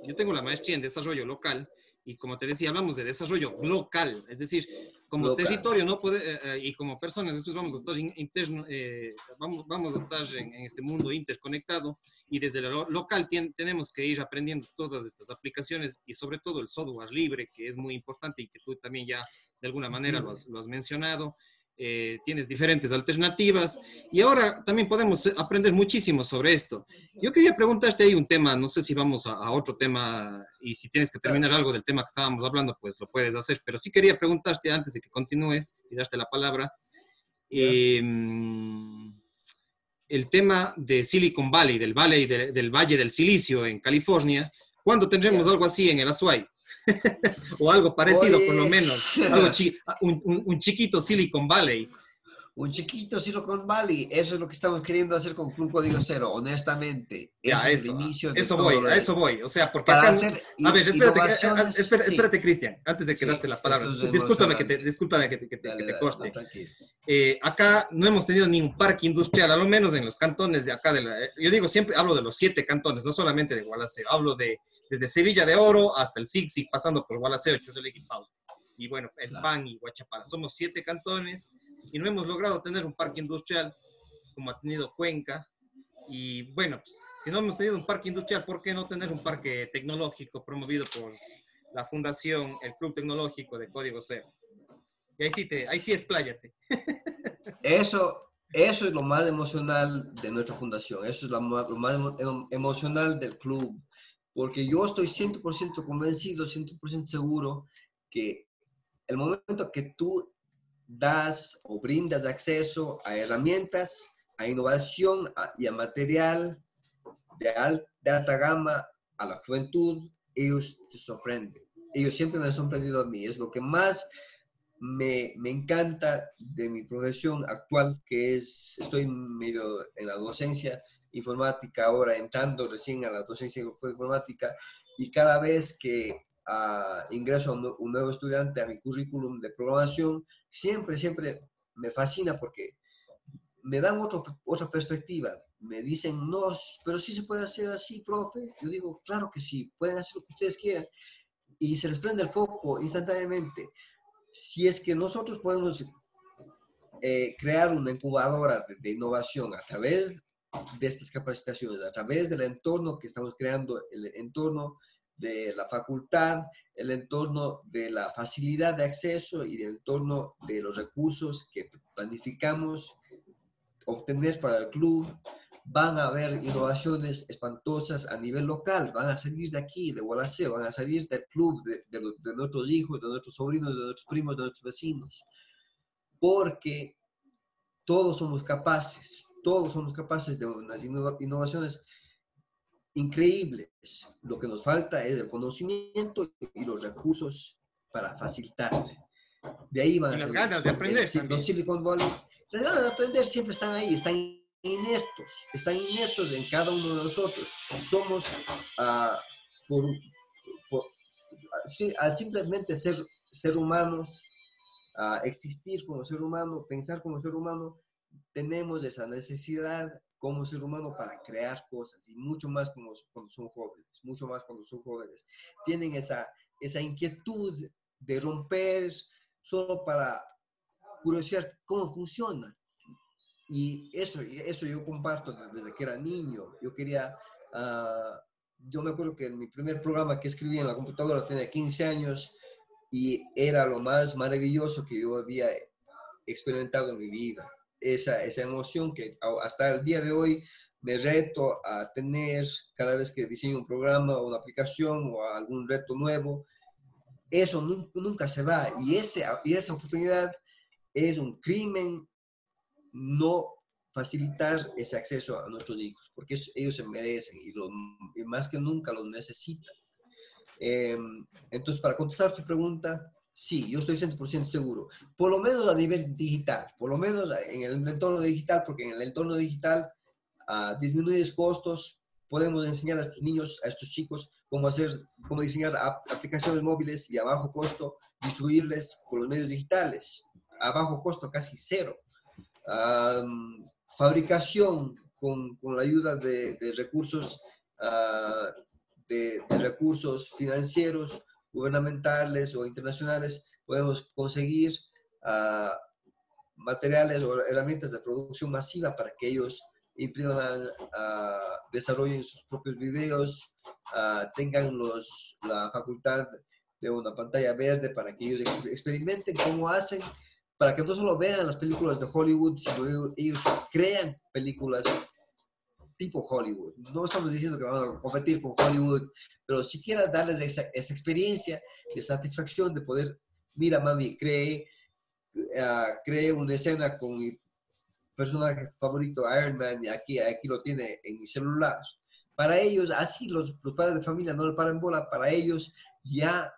yo tengo la maestría en desarrollo local y como te decía, hablamos de desarrollo local, es decir, como territorio no puede, eh, eh, y como personas, después vamos a estar, interno, eh, vamos, vamos a estar en, este mundo interconectado y desde lo local tenemos que ir aprendiendo todas estas aplicaciones y sobre todo el software libre, que es muy importante y que tú también ya de alguna manera lo has, lo has mencionado. Eh, tienes diferentes alternativas y ahora también podemos aprender muchísimo sobre esto. Yo quería preguntarte ahí un tema, no sé si vamos a, otro tema y si tienes que terminar algo del tema que estábamos hablando, pues lo puedes hacer, pero sí quería preguntarte antes de que continúes y darte la palabra. Em, el tema de Silicon Valley, del, Valley del Valle del Silicio en California, ¿cuándo tendremos algo así en el Azuay? o algo parecido, por lo menos. un, chiquito Silicon Valley. Un chiquito Silicon Valley, eso es lo que estamos queriendo hacer con Club Código Cero, honestamente. Eso, es el inicio de eso voy, a eso voy. O sea, porque acá, a ver, espérate, espérate, espérate, Cristian, antes de que daste la palabra. Discúlpame que te, discúlpame que te, que te, corte. Eh, acá no hemos tenido ni un parque industrial, a lo menos en los cantones de acá. De la, yo digo, siempre hablo de los siete cantones, no solamente de Gualaceo, hablo de desde Sevilla de Oro hasta el Zig pasando por Gualaceo, Chuselequipau, y bueno, el Pan y Huachapara. Somos siete cantones y no hemos logrado tener un parque industrial como ha tenido Cuenca. Y bueno, pues, si no hemos tenido un parque industrial, ¿por qué no tener un parque tecnológico promovido por la Fundación, el Club Tecnológico de Código Cero? Y ahí sí, te, ahí sí expláyate. Eso, eso es lo más emocional de nuestra fundación, eso es lo más, lo más emocional del club, porque yo estoy 100% convencido, 100% seguro que el momento que tú das o brindas acceso a herramientas, a innovación y a material de, alta gama a la juventud, ellos te sorprenden. Ellos siempre me han sorprendido a mí. Es lo que más me, me, encanta de mi profesión actual, que es, estoy medio en la docencia informática ahora, entrando recién a la docencia informática, y cada vez que uh, ingreso un, nuevo estudiante a mi currículum de programación, siempre, siempre me fascina porque me dan otro, otra perspectiva. Me dicen, no, pero sí se puede hacer así, profe. Yo digo, claro que sí, pueden hacer lo que ustedes quieran. Y se les prende el foco instantáneamente si es que nosotros podemos eh, crear una incubadora de, innovación a través de estas capacitaciones, a través del entorno que estamos creando, el entorno de la facultad, el entorno de la facilidad de acceso y el entorno de los recursos que planificamos obtener para el club, van a haber innovaciones espantosas a nivel local, van a salir de aquí, de Gualaceo, van a salir del club, de, de, nuestros hijos, de nuestros sobrinos, de nuestros primos, de nuestros vecinos, porque todos somos capaces, todos somos capaces de unas innovaciones increíbles. Lo que nos falta es el conocimiento y los recursos para facilitarse. De ahí van y las ganas de aprender. los Silicon Valley, las ganas de aprender siempre están ahí, están inertos, están inertos en cada uno de nosotros. Somos, uh, por, al simplemente ser, ser humanos, uh, existir como ser humano, pensar como ser humano, tenemos esa necesidad como ser humano para crear cosas y mucho más cuando, cuando son jóvenes, mucho más cuando son jóvenes. Tienen esa, esa inquietud de romper solo para curiosidad cómo funciona. Y eso, eso yo comparto desde que era niño. Yo quería, uh, yo me acuerdo que en mi primer programa que escribí en la computadora tenía 15 años y era lo más maravilloso que yo había experimentado en mi vida. Esa, esa emoción que hasta el día de hoy me reto a tener cada vez que diseño un programa o una aplicación o algún reto nuevo. Eso nunca, se va y, ese, y esa oportunidad es un crimen no facilitar ese acceso a nuestros hijos, porque ellos se merecen y, más que nunca los necesitan. Em, entonces, para contestar tu pregunta, sí, yo estoy 100% seguro, por lo menos a nivel digital, por lo menos en el entorno digital, porque en el entorno digital uh, disminuyes costos, podemos enseñar a estos niños, a estos chicos, cómo hacer, cómo diseñar aplicaciones móviles y a bajo costo distribuirles por los medios digitales, a bajo costo casi cero. Fabricación con, con, la ayuda de, recursos, ah, de, recursos financieros, gubernamentales o internacionales, podemos conseguir ah, materiales o herramientas de producción masiva para que ellos impriman, uh, desarrollen sus propios videos, tengan los, la facultad de una pantalla verde para que ellos experimenten cómo hacen para que no solo vean las películas de Hollywood, sino ellos crean películas tipo Hollywood. No estamos diciendo que van a competir con Hollywood, pero siquiera darles esa, experiencia de satisfacción de poder, mira mami, cree, uh, una escena con mi personaje favorito, Iron Man, y aquí, aquí lo tiene en mi celular. Para ellos, así los, los padres de familia no le paran bola, para ellos ya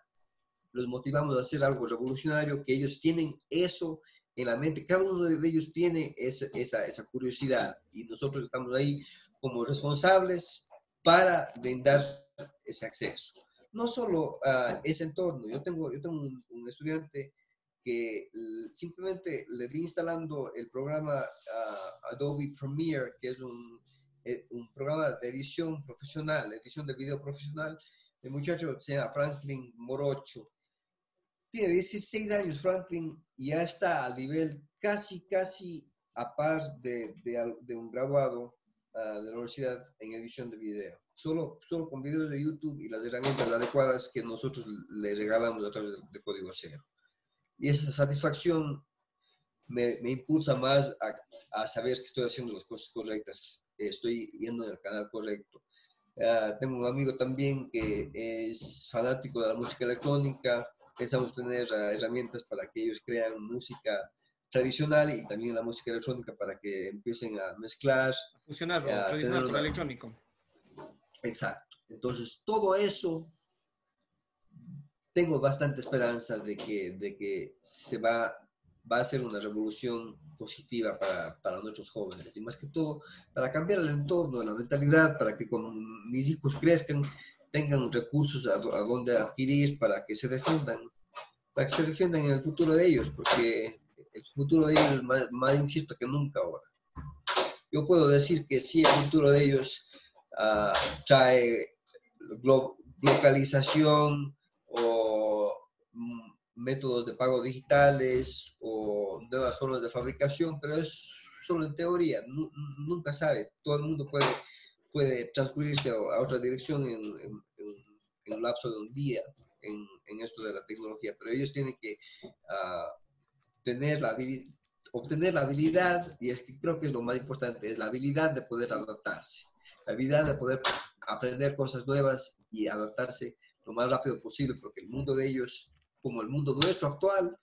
los motivamos a hacer algo revolucionario, que ellos tienen eso en la mente, cada uno de ellos tiene esa, esa, esa curiosidad y nosotros estamos ahí como responsables para brindar ese acceso. No solo uh, ese entorno, yo tengo, yo tengo un, estudiante que simplemente le di instalando el programa uh, Adobe Premiere, que es un, eh, un programa de edición profesional, edición de video profesional. El muchacho se llama Franklin Morocho tiene 16 años Franklin y ya está al nivel casi, casi a par de, de, un graduado ah, de la universidad en edición de video. Solo, solo con videos de YouTube y las herramientas adecuadas que nosotros le regalamos a través de, Código Cero. Y esa satisfacción me, me impulsa más a, a, saber que estoy haciendo las cosas correctas, estoy yendo en el canal correcto. Ah, tengo un amigo también que es fanático de la música electrónica, pensamos tener uh, herramientas para que ellos crean música tradicional y también la música electrónica para que empiecen a mezclar. A fusionar lo tradicional con electrónico. Exacto. Entonces, todo eso tengo bastante esperanza de que, de que se va, va a ser una revolución positiva para, para, nuestros jóvenes y más que todo para cambiar el entorno, la mentalidad, para que cuando mis hijos crezcan tengan recursos a, a donde adquirir para que se defiendan, para que se defiendan en el futuro de ellos, porque el futuro de ellos es más, incierto que nunca ahora. Yo puedo decir que sí, el futuro de ellos uh, trae localización o mm, métodos de pago digitales o nuevas formas de fabricación, pero es solo en teoría, nunca sabe, todo el mundo puede, puede transcurrirse a otra dirección en, en, un lapso de un día en, en, esto de la tecnología, pero ellos tienen que uh, tener la obtener la habilidad, y es que creo que es lo más importante, es la habilidad de poder adaptarse, la habilidad de poder aprender cosas nuevas y adaptarse lo más rápido posible, porque el mundo de ellos, como el mundo nuestro actual,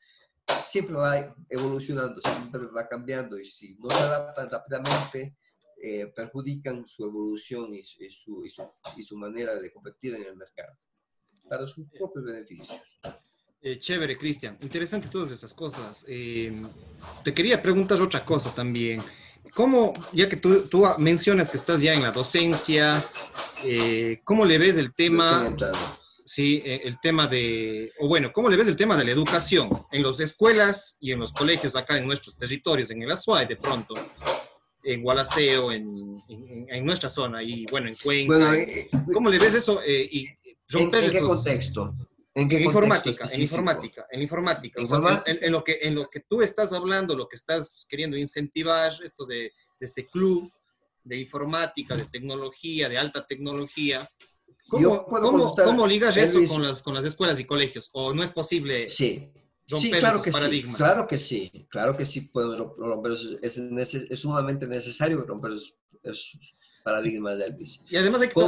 siempre va evolucionando, siempre va cambiando, y si no se adaptan rápidamente, eh, perjudican su evolución y, su, y, su, y, su, manera de competir en el mercado, para sus propios beneficios. Eh, chévere, Cristian. Interesante todas estas cosas. Eh, te quería preguntar otra cosa también. ¿Cómo, ya que tú, tú, mencionas que estás ya en la docencia, eh, ¿cómo le ves el tema? Sí, eh, el tema de, o bueno, ¿cómo le ves el tema de la educación en las escuelas y en los colegios acá en nuestros territorios, en el Azuay de pronto, en Gualaceo, en, en, nuestra zona y bueno, en Cuenca? Eh, ¿Cómo le ves eso? y ¿En, qué contexto? ¿En, qué informática, en informática, en informática, en, lo que, en lo que tú estás hablando, lo que estás queriendo incentivar, esto de, de este club de informática, de tecnología, de alta tecnología, ¿Cómo, ¿cómo, ¿cómo, ligas eso con las, con las escuelas y colegios? ¿O no es posible sí. Romper claro que paradigmas? Sí, claro que sí, claro que sí podemos romper, es, es, sumamente necesario romper esos, paradigmas de Elvis. Y además hay que,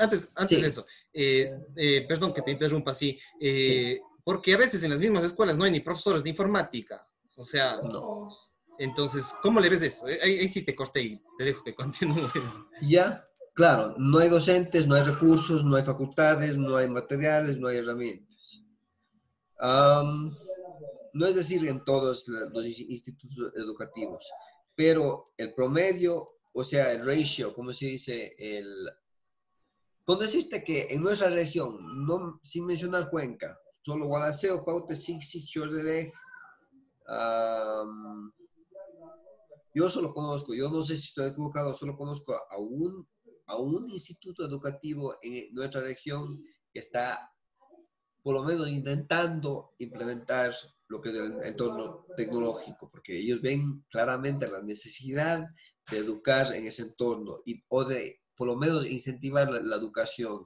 antes, antes de eso, eh, eh, perdón que te interrumpa así, eh, porque a veces en las mismas escuelas no hay ni profesores de informática, o sea, no. entonces, ¿cómo le ves eso? Ahí, sí te corté y te dejo que continúes. Ya, claro, no hay docentes, no hay recursos, no hay facultades, no hay materiales, no hay herramientas. No es decir en todos los institutos educativos, pero el promedio o sea, el ratio, como se dice, el... Cuando existe que en nuestra región, no, sin mencionar Cuenca, solo Gualaceo, Paute, Sixi, Chordelej, yo solo conozco, yo no sé si estoy equivocado, solo conozco a un, a un instituto educativo en nuestra región que está por lo menos intentando implementar lo que es el entorno tecnológico, porque ellos ven claramente la necesidad de educar en ese entorno y, o de por lo menos incentivar la, educación.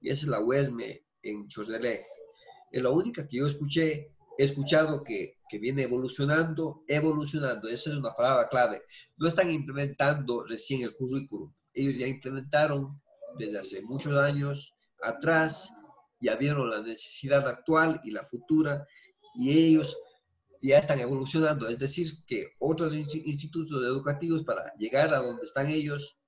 Y esa es la UESME en Chordelé. Es la única que yo escuché, he escuchado que, que viene evolucionando, evolucionando, esa es una palabra clave. No están implementando recién el currículum, ellos ya implementaron desde hace muchos años atrás, ya vieron la necesidad actual y la futura, y ellos ya están evolucionando, es decir, que otros institutos educativos para llegar a donde están ellos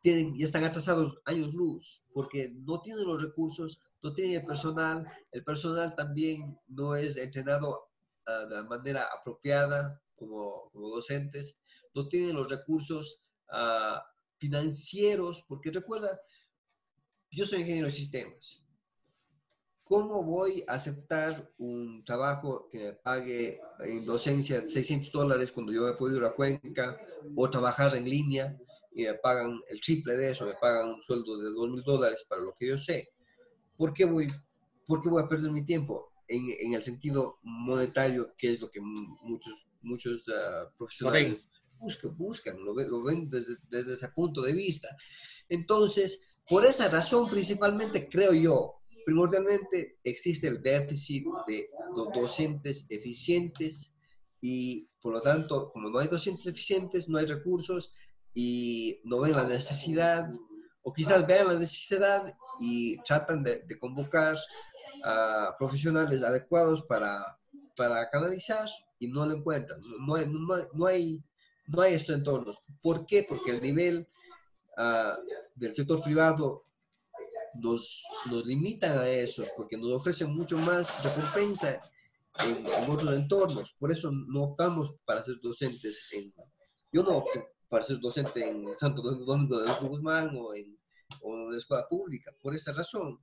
tienen, ya están atrasados años luz, porque no tienen los recursos, no tienen el personal, el personal también no es entrenado uh, de manera apropiada como, como, docentes, no tienen los recursos uh, financieros, porque recuerda, yo soy ingeniero de sistemas, ¿Cómo voy a aceptar un trabajo que pague en docencia 600 dólares cuando yo me puedo ir a Cuenca o trabajar en línea y me pagan el triple de eso, me pagan un sueldo de 2 mil dólares para lo que yo sé? ¿Por qué voy, por qué voy a perder mi tiempo en, en, el sentido monetario, que es lo que muchos, muchos uh, profesionales buscan, buscan lo, lo ven desde, desde ese punto de vista? Entonces, por esa razón principalmente creo yo primordialmente existe el déficit de docentes eficientes y por lo tanto, como no hay docentes eficientes, no hay recursos y no ven la necesidad, o quizás vean la necesidad y tratan de, convocar a profesionales adecuados para, para canalizar y no lo encuentran. No hay, no, no hay estos entornos. ¿Por qué? Porque el nivel ah, del sector privado nos, nos limitan a esos porque nos ofrecen mucho más recompensa en, otros entornos. Por eso no optamos para ser docentes. En, yo no opto para ser docente en Santo Domingo de Guzmán o en, o en la escuela pública, por esa razón.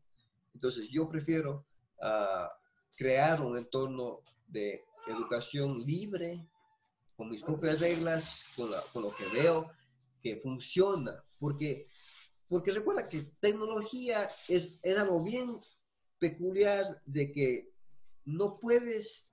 Entonces yo prefiero uh, crear un entorno de educación libre, con mis propias reglas, con, con lo que veo que funciona, porque, porque recuerda que tecnología es, es algo bien peculiar de que no puedes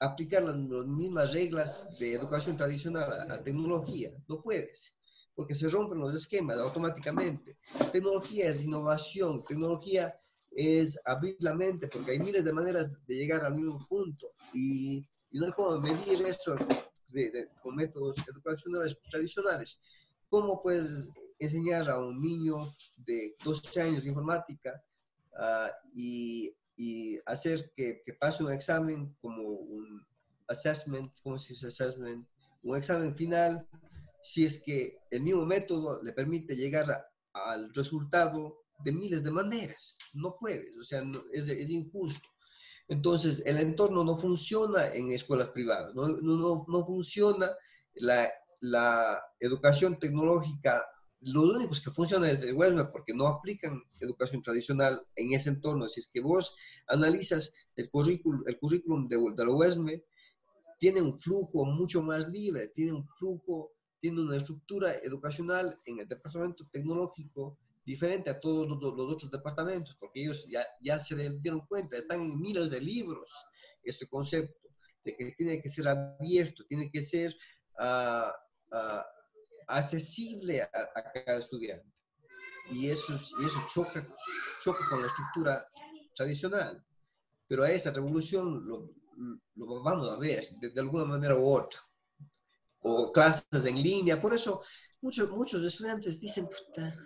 aplicar las, mismas reglas de educación tradicional a, tecnología, no puedes, porque se rompen los esquemas automáticamente. Tecnología es innovación, tecnología es abrir la mente, porque hay miles de maneras de llegar al mismo punto y, y no hay cómo medir eso de, con métodos educacionales tradicionales. ¿Cómo puedes enseñar a un niño de 12 años de informática uh, y, y, hacer que, que, pase un examen como un assessment, ¿cómo se dice assessment? Un examen final, si es que el mismo método le permite llegar a, al resultado de miles de maneras. No puedes, o sea, es, es, injusto. Entonces, el entorno no funciona en escuelas privadas, no, no, no funciona la, la, educación tecnológica. Los únicos que funcionan es el WESME porque no aplican educación tradicional en ese entorno. Si es que vos analizas el currículum, el currículum de, de la UESME, tiene un flujo mucho más libre, tiene un flujo, tiene una estructura educacional en el departamento tecnológico diferente a todos los, otros departamentos, porque ellos ya, ya se dieron cuenta, están en miles de libros este concepto de que tiene que ser abierto, tiene que ser uh, accesible a, a, cada estudiante. Y eso, y eso choca, choca con la estructura tradicional. Pero a esa revolución lo, lo vamos a ver de, de, alguna manera u otra. O clases en línea. Por eso muchos, muchos estudiantes dicen, puta,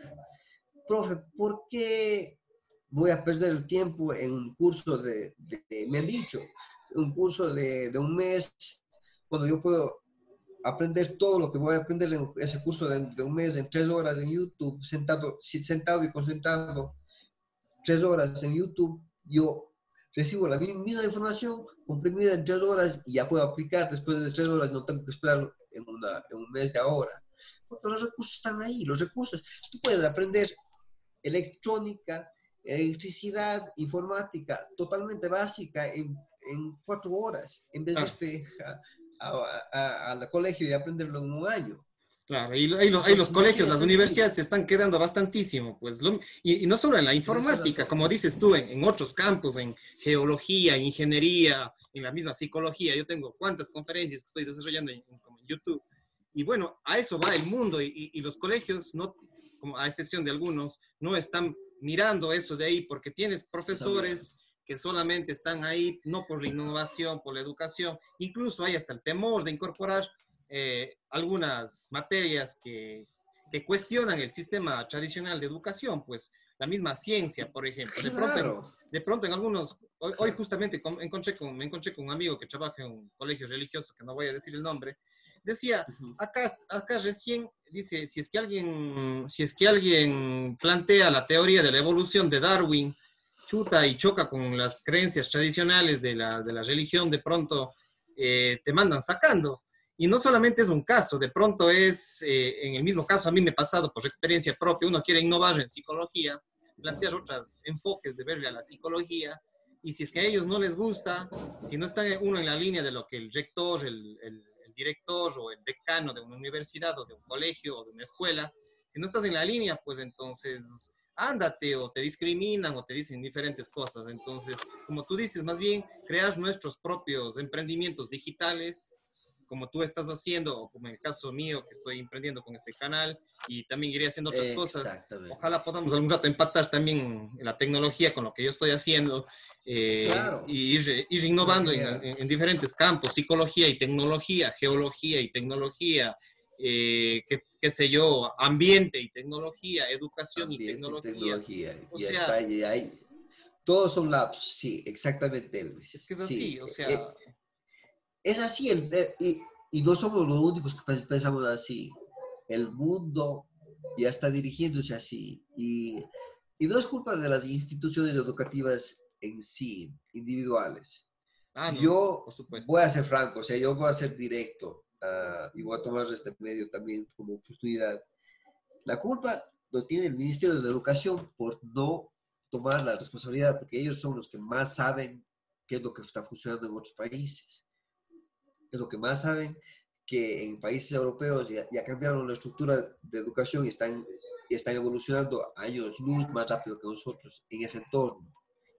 profe, ¿por qué voy a perder el tiempo en un curso de, me han dicho, un curso de, de, un mes, cuando yo puedo aprender todo lo que voy a aprender en ese curso de, de un mes en tres horas en YouTube, sentado, sentado y concentrado, tres horas en YouTube, yo recibo la misma información comprimida en tres horas y ya puedo aplicar después de tres horas, no tengo que esperar en, una, en un mes de ahora. Porque los recursos están ahí, los recursos. Tú puedes aprender electrónica, electricidad, informática, totalmente básica en, en cuatro horas, en vez de este, al colegio y aprenderlo en un año. Claro, y ahí, los, colegios, las universidades se están quedando bastantísimo, pues, y, no solo en la informática, como dices tú, en, otros campos, en geología, en ingeniería, en la misma psicología. Yo tengo cuántas conferencias que estoy desarrollando en, YouTube. Y bueno, a eso va el mundo y, y los colegios no, como a excepción de algunos, no están mirando eso de ahí porque tienes profesores que solamente están ahí no por la innovación, por la educación, incluso hay hasta el temor de incorporar eh, algunas materias que, que, cuestionan el sistema tradicional de educación, pues la misma ciencia, por ejemplo. De pronto, de pronto en algunos, hoy, justamente encontré con, me encontré con un amigo que trabaja en un colegio religioso, que no voy a decir el nombre, decía, acá, acá recién dice, si es que alguien, si es que alguien plantea la teoría de la evolución de Darwin, chuta y choca con las creencias tradicionales de la, de la religión, de pronto eh, te mandan sacando. Y no solamente es un caso, de pronto es, eh, en el mismo caso, a mí me ha pasado por experiencia propia, uno quiere innovar en psicología, plantear otros enfoques de verle a la psicología, y si es que a ellos no les gusta, si no está uno en la línea de lo que el rector, el, el director o el decano de una universidad o de un colegio o de una escuela, si no estás en la línea, pues entonces ándate o te discriminan o te dicen diferentes cosas. Entonces, como tú dices, más bien crear nuestros propios emprendimientos digitales como tú estás haciendo, o como en el caso mío, que estoy emprendiendo con este canal, y también iré haciendo otras cosas. Ojalá podamos algún rato empatar también la tecnología con lo que yo estoy haciendo eh, y ir, innovando en, diferentes campos, psicología y tecnología, geología y tecnología, eh, qué, sé yo, ambiente y tecnología, educación y tecnología. O sea, todos son labs, sí, exactamente. Es que es así, o eh, sea es así, el, y, y, no somos los únicos que pensamos así. El mundo ya está dirigiéndose así. Y y no es culpa de las instituciones educativas en sí, individuales. Ah, yo voy a ser franco, o sea, yo voy a ser directo uh, y voy a tomar este medio también como oportunidad. La culpa lo tiene el Ministerio de Educación por no tomar la responsabilidad, porque ellos son los que más saben qué es lo que está funcionando en otros países. Es lo que más saben que en países europeos ya, ya cambiaron la estructura de educación y están, y están evolucionando años luz más rápido que nosotros en ese entorno.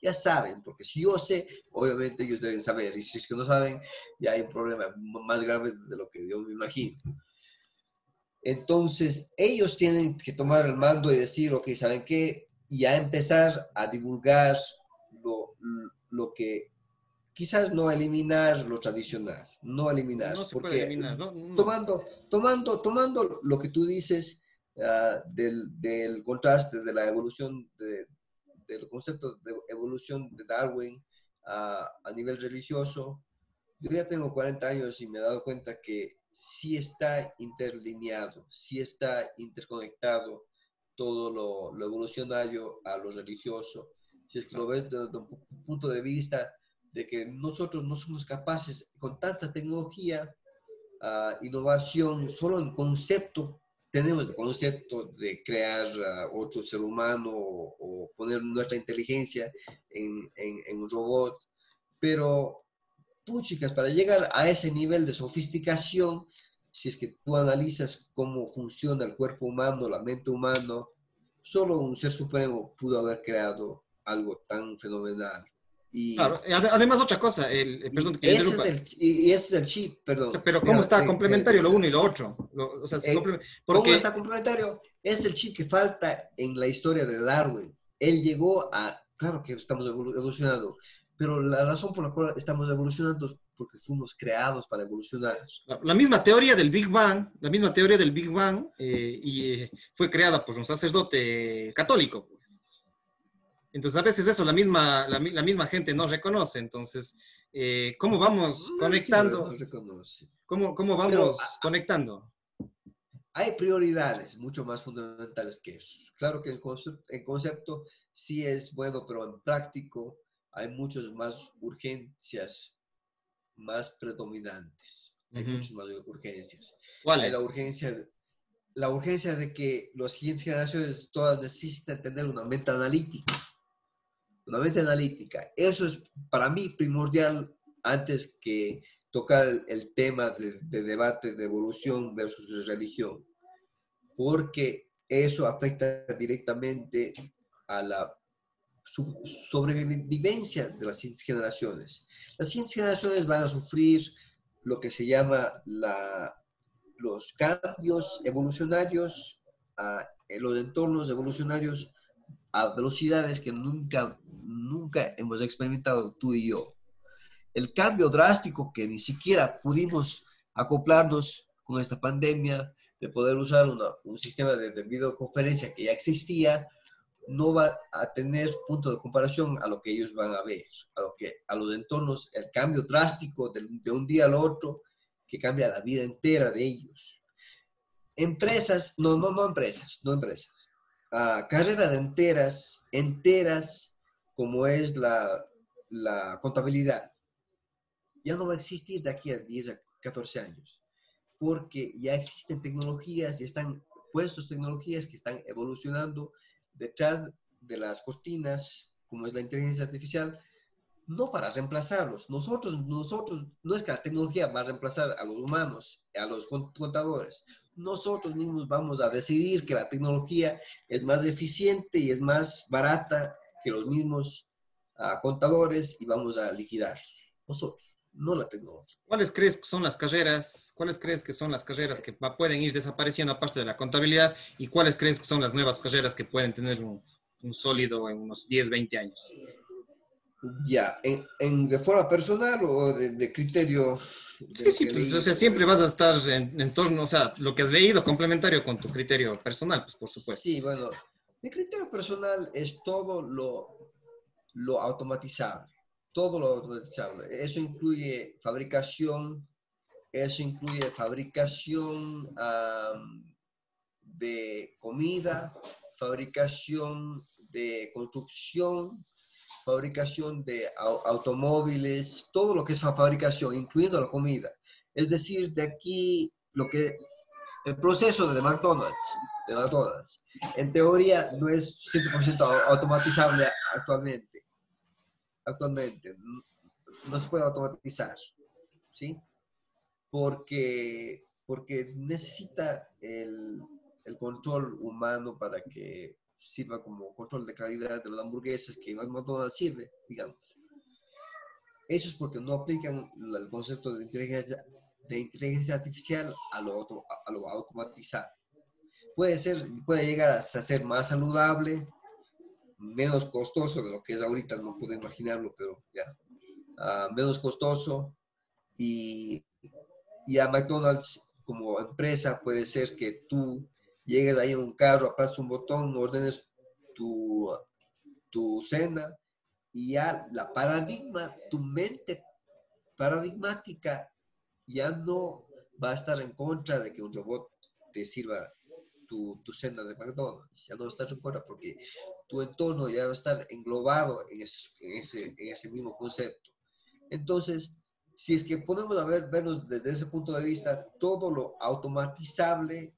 Ya saben, porque si yo sé, obviamente ellos deben saber, y si es que no saben, ya hay un problema más grave de lo que yo me imagino. Entonces, ellos tienen que tomar el mando y decir, ok, ¿saben qué? Y ya empezar a divulgar lo, lo que quizás no eliminar lo tradicional, no eliminar. No se porque puede eliminar, ¿no? Tomando, tomando, tomando lo que tú dices uh, del, del, contraste de la evolución, de, del concepto de evolución de Darwin uh, a nivel religioso, yo ya tengo 40 años y me he dado cuenta que sí está interlineado, sí está interconectado todo lo, lo evolucionario a lo religioso. Si es que lo ves desde un punto de vista de que nosotros no somos capaces con tanta tecnología, uh, innovación, solo en concepto, tenemos el concepto de crear uh, otro ser humano o, poner nuestra inteligencia en, un robot, pero, puchicas, para llegar a ese nivel de sofisticación, si es que tú analizas cómo funciona el cuerpo humano, la mente humana, solo un ser supremo pudo haber creado algo tan fenomenal. Y, claro, además otra cosa, el, perdón, ese es el, y ese es el chip, perdón. Pero ¿cómo está eh, complementario lo uno y lo otro? o sea, eh, ¿Cómo está complementario? Es el chip que falta en la historia de Darwin. Él llegó a, claro que estamos evolucionando, pero la razón por la cual estamos evolucionando es porque fuimos creados para evolucionar. La, misma teoría del Big Bang, la misma teoría del Big Bang, eh, y fue creada por un sacerdote católico. Entonces, a veces eso la misma, la, misma gente no reconoce. Entonces, eh, ¿cómo vamos conectando? ¿Cómo, ¿Cómo, vamos conectando? Hay prioridades mucho más fundamentales que eso. Claro que el concepto, el concepto sí es bueno, pero en práctico hay muchas más urgencias más predominantes. Hay muchas más urgencias. ¿Cuáles? Hay la urgencia, la urgencia de que las siguientes generaciones todas necesitan tener una mente analítica una mente analítica. Eso es para mí primordial antes que tocar el, tema de, debate de evolución versus religión, porque eso afecta directamente a la sobrevivencia de las siguientes generaciones. Las siguientes generaciones van a sufrir lo que se llama la, los cambios evolucionarios, los entornos evolucionarios a velocidades que nunca, nunca hemos experimentado tú y yo. El cambio drástico que ni siquiera pudimos acoplarnos con esta pandemia, de poder usar un sistema de, videoconferencia que ya existía, no va a tener punto de comparación a lo que ellos van a ver, a, lo que, a los entornos, el cambio drástico de, un día al otro que cambia la vida entera de ellos. Empresas, no, no, no empresas, no empresas carrera de enteras, enteras como es la, la contabilidad, ya no va a existir de aquí a 10 a 14 años, porque ya existen tecnologías y están puestos tecnologías que están evolucionando detrás de las cortinas, como es la inteligencia artificial, no para reemplazarlos. Nosotros, nosotros, no es que la tecnología va a reemplazar a los humanos, a los contadores nosotros mismos vamos a decidir que la tecnología es más eficiente y es más barata que los mismos ah, contadores y vamos a liquidar nosotros, no la tecnología. ¿Cuáles crees que son las carreras? ¿Cuáles crees que son las carreras que pueden ir desapareciendo aparte de la contabilidad? ¿Y cuáles crees que son las nuevas carreras que pueden tener un, sólido en unos 10, 20 años? Ya, ¿en, de forma personal o de criterio Sí, sí, pues, o sea, siempre vas a estar en, torno, o sea, lo que has leído complementario con tu criterio personal, pues por supuesto. Sí, bueno, mi criterio personal es todo lo, lo automatizable, todo lo automatizable. Eso incluye fabricación, eso incluye fabricación de comida, fabricación de construcción, fabricación de automóviles, todo lo que es fabricación, incluyendo la comida. Es decir, de aquí lo que el proceso de McDonald's, de McDonald's, en teoría no es 100% automatizable actualmente. Actualmente no se puede automatizar, ¿sí? Porque, porque necesita el, el control humano para que sirva como control de calidad de las hamburguesas que McDonald's sirve, digamos. Eso es porque no aplican el concepto de inteligencia, de inteligencia artificial a lo, a lo automatizado. Puede, ser, puede llegar hasta ser más saludable, menos costoso de lo que es ahorita, no puedo imaginarlo, pero ya, uh, menos costoso. Y, y a McDonald's como empresa puede ser que tú llegues ahí en un carro, apretas un botón, ordenes tu, tu cena y ya la paradigma, tu mente paradigmática ya no va a estar en contra de que un robot te sirva tu, tu cena de McDonald's. Ya no va a estar en contra porque tu entorno ya va a estar englobado en ese, en ese, en ese mismo concepto. Entonces, si es que podemos a ver, vernos desde ese punto de vista, todo lo automatizable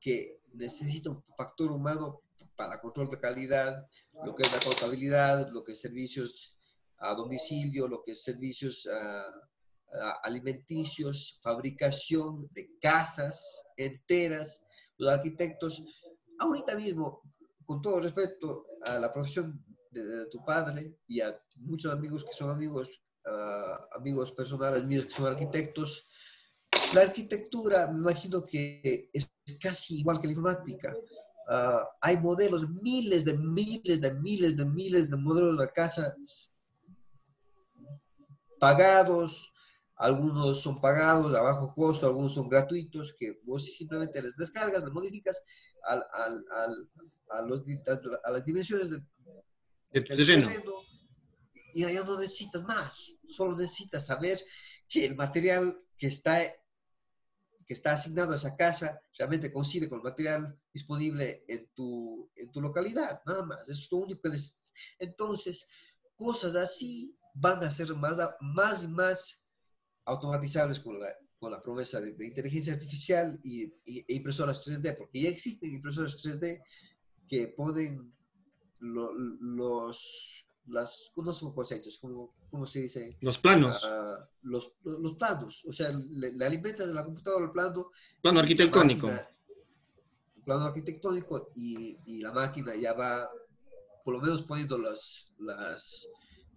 que necesita un factor humano para control de calidad, lo que es la contabilidad, lo que es servicios a domicilio, lo que es servicios ah, alimenticios, fabricación de casas enteras, los arquitectos. Ahorita mismo, con todo respeto a la profesión de, tu padre y a muchos amigos que son amigos, amigos personales míos que son arquitectos, la arquitectura, me imagino que es casi igual que la informática. Ah, hay modelos, miles de miles de miles de miles de modelos de casas pagados, algunos son pagados a bajo costo, algunos son gratuitos, que vos simplemente les descargas, les modificas al, al, al, a, los, a, las dimensiones de, del terreno. Y allá no necesitas más, solo necesitas saber que el material que está que está asignado a esa casa realmente coincide con el material disponible en tu, en tu localidad, nada más. Eso es lo único que necesitas. Entonces, cosas así van a ser más, más y más automatizables con la, con la promesa de, inteligencia artificial y, e impresoras 3D, porque ya existen impresoras 3D que ponen los, las, ¿cómo son cosechas? ¿Cómo, ¿Cómo, se dice? Los planos. Uh, los, los, planos. O sea, le, le alimentas de la computadora el plano. Plano arquitectónico. plano arquitectónico y, y, la máquina ya va, por lo menos poniendo las, las,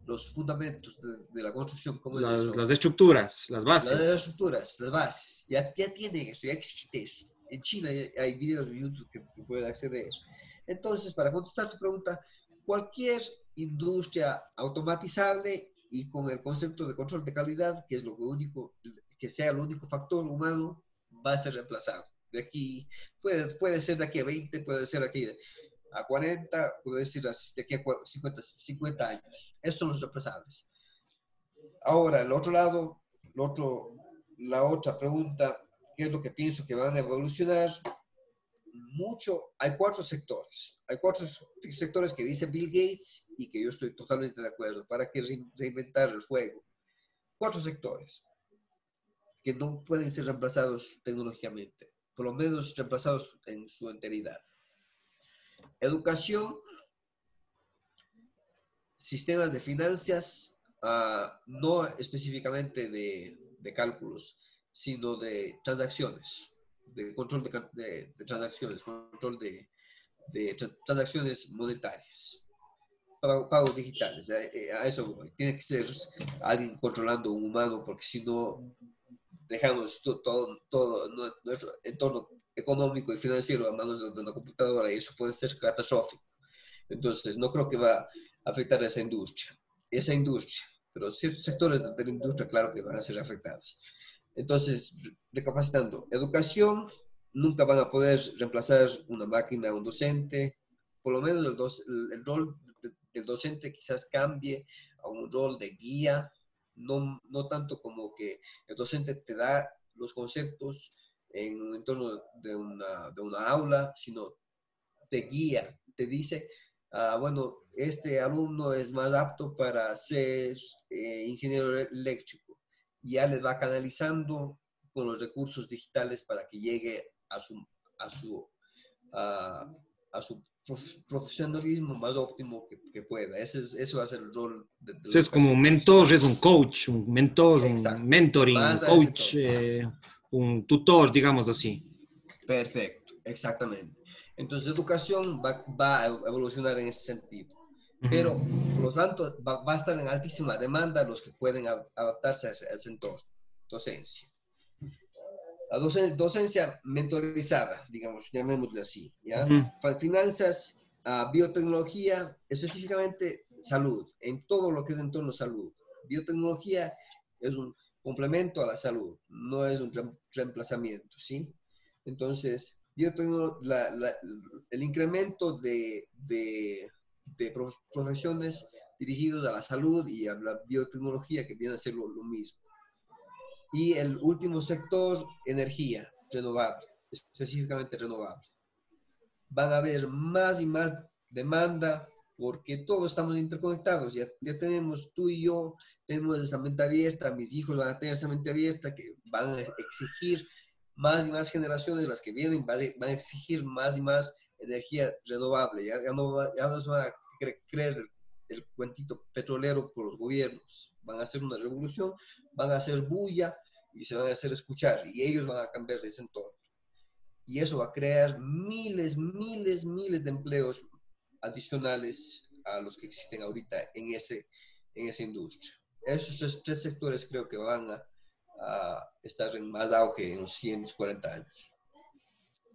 los fundamentos de, de la construcción. ¿cómo las, las estructuras, las bases. Las estructuras, las bases. Ya, ya tiene eso, ya existe eso. En China hay videos de YouTube que, que pueden acceder. Entonces, para contestar tu pregunta, cualquier industria automatizable y con el concepto de control de calidad, que es lo único, que sea el único factor humano, va a ser reemplazado. De aquí, puede, puede ser de aquí a 20, puede ser de aquí a 40, puede ser de aquí a 50, 50 años. Esos son los reemplazables. Ahora, el otro lado, el otro, la otra pregunta, ¿qué es lo que pienso que van a evolucionar? mucho, hay cuatro sectores. Hay cuatro sectores que dice Bill Gates y que yo estoy totalmente de acuerdo. ¿Para que reinventar el fuego? Cuatro sectores que no pueden ser reemplazados tecnológicamente, por lo menos reemplazados en su enteridad. Educación, sistemas de finanzas, ah, no específicamente de, de cálculos, sino de transacciones de control de, transacciones, control de, transacciones monetarias, pagos digitales. Eh, a, eso Tiene que ser alguien controlando un humano, porque si no dejamos todo, todo, nuestro entorno económico y financiero a manos de una computadora y eso puede ser catastrófico. Entonces, no creo que va a afectar a esa industria. Esa industria, pero ciertos sectores de la industria, claro que van a ser afectados. Entonces, recapacitando, educación, nunca van a poder reemplazar una máquina un docente, por lo menos el, el, rol del docente quizás cambie a un rol de guía, no, no tanto como que el docente te da los conceptos en un entorno de una, de una aula, sino te guía, te dice ah, bueno, este alumno es más apto para ser eh, ingeniero eléctrico. Ya les va canalizando con los recursos digitales para que llegue a su, a su, a, su profesionalismo más óptimo que, pueda. Ese es, eso va a ser el rol. De, es como un mentor, es un coach, un mentor, un mentoring, un coach, eh, un tutor, digamos así. Perfecto, exactamente. Entonces, educación va, va a evolucionar en ese sentido. Pero, por lo tanto, va, a estar en altísima demanda los que pueden adaptarse a ese, entorno, docencia. La docencia, mentorizada, digamos, llamémosle así, ¿ya? Finanzas, biotecnología, específicamente salud, en todo lo que es entorno salud. Biotecnología es un complemento a la salud, no es un reemplazamiento, ¿sí? Entonces, el incremento de, de, profesiones dirigidos a la salud y a la biotecnología, que viene a ser lo, mismo. Y el último sector, energía renovable, específicamente renovable. Van a haber más y más demanda porque todos estamos interconectados. Ya, ya tenemos tú y yo, tenemos esa mente abierta, mis hijos van a tener esa mente abierta que van a exigir más y más generaciones, las que vienen, van a, exigir más y más energía renovable. Ya, no, ya no se van a creer el, el, cuentito petrolero por los gobiernos. Van a hacer una revolución, van a hacer bulla y se van a hacer escuchar y ellos van a cambiar ese entorno. Y eso va a crear miles, miles, miles de empleos adicionales a los que existen ahorita en, ese, en esa industria. Esos tres, tres sectores creo que van a, a estar en más auge en los 140 años.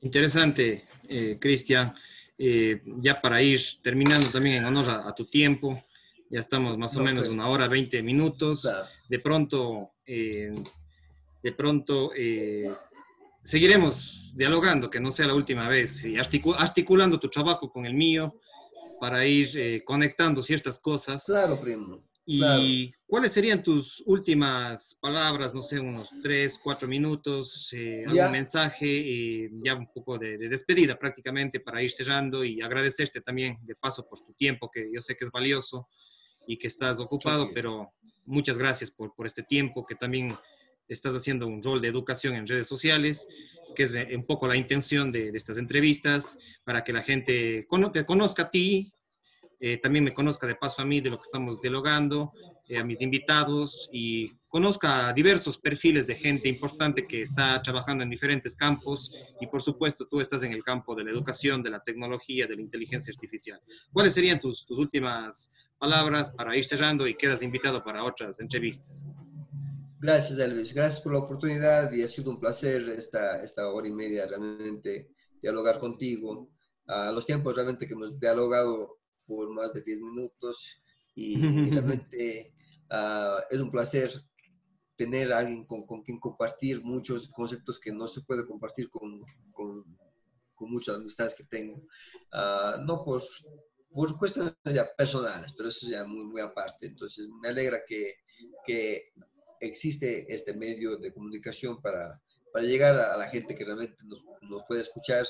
Interesante, eh, Cristian. Eh, ya para ir terminando también en honor a, tu tiempo, ya estamos más o menos una hora, 20 minutos. De pronto, eh, de pronto seguiremos dialogando, que no sea la última vez, y articulando tu trabajo con el mío para ir conectando ciertas cosas. Claro, primo. ¿Y cuáles serían tus últimas palabras? No sé, unos tres, cuatro minutos, eh, algún mensaje y ya un poco de, despedida prácticamente para ir cerrando y agradecerte también de paso por tu tiempo, que yo sé que es valioso y que estás ocupado, pero muchas gracias por, por este tiempo, que también estás haciendo un rol de educación en redes sociales, que es un poco la intención de, de estas entrevistas, para que la gente te conozca a ti, eh, también me conozca de paso a mí de lo que estamos dialogando, eh, a mis invitados y conozca diversos perfiles de gente importante que está trabajando en diferentes campos y por supuesto tú estás en el campo de la educación, de la tecnología, de la inteligencia artificial. ¿Cuáles serían tus, tus últimas palabras para ir cerrando y quedas invitado para otras entrevistas? Gracias, Elvis. Gracias por la oportunidad y ha sido un placer esta, esta hora y media realmente dialogar contigo. A los tiempos realmente que hemos dialogado por más de 10 minutos y realmente ah, es un placer tener a alguien con, con, quien compartir muchos conceptos que no se puede compartir con, con, con muchas amistades que tengo. Uh, no por, por cuestiones ya personales, pero eso ya muy, muy aparte. Entonces me alegra que, que existe este medio de comunicación para, para llegar a la gente que realmente nos, nos puede escuchar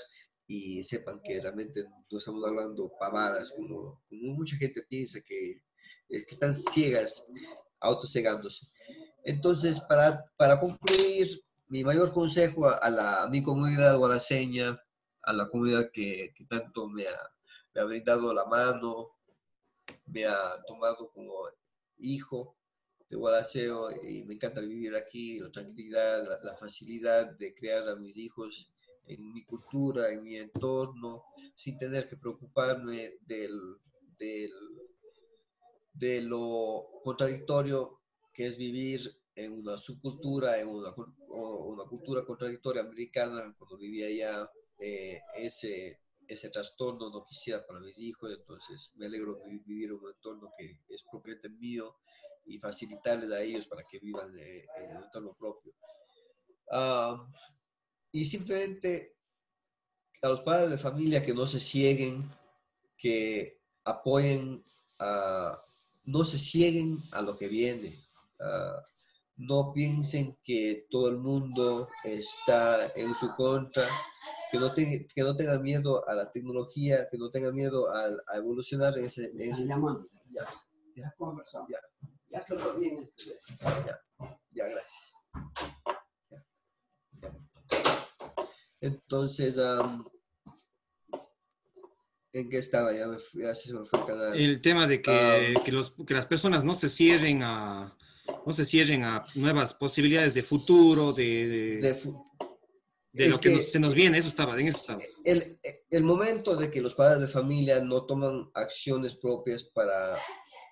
y sepan que realmente no estamos hablando pavadas, como, como mucha gente piensa que, es que están ciegas, autocegándose. Entonces, para, para concluir, mi mayor consejo a, la, a mi comunidad guaraseña, a la comunidad que, que tanto me ha, me ha, brindado la mano, me ha tomado como hijo de Guaraseo y me encanta vivir aquí, la tranquilidad, la, la facilidad de crear a mis hijos en mi cultura, en mi entorno, sin tener que preocuparme del, del, de lo contradictorio que es vivir en una subcultura, en una, una cultura contradictoria americana. Cuando vivía allá, eh, ese, ese trastorno no quisiera para mis hijos, entonces me alegro de vivir en un entorno que es propiamente mío y facilitarles a ellos para que vivan eh, en un entorno propio. Uh, y simplemente a los padres de familia que no se cieguen, que apoyen, no se cieguen a lo que viene. no piensen que todo el mundo está en su contra, que no, que no tengan miedo a la tecnología, que no tengan miedo a, evolucionar en ese... En ese... Ya, ya. Ya, ya todo bien. Ya, ya, gracias. Entonces, ¿en qué estaba? Ya, me fui, ya se me fue el canal. El tema de que, que, los, que las personas no se cierren a no se cierren a nuevas posibilidades de futuro, de, de, lo que, se nos viene, eso estaba, en eso estaba. El, el, momento de que los padres de familia no toman acciones propias para,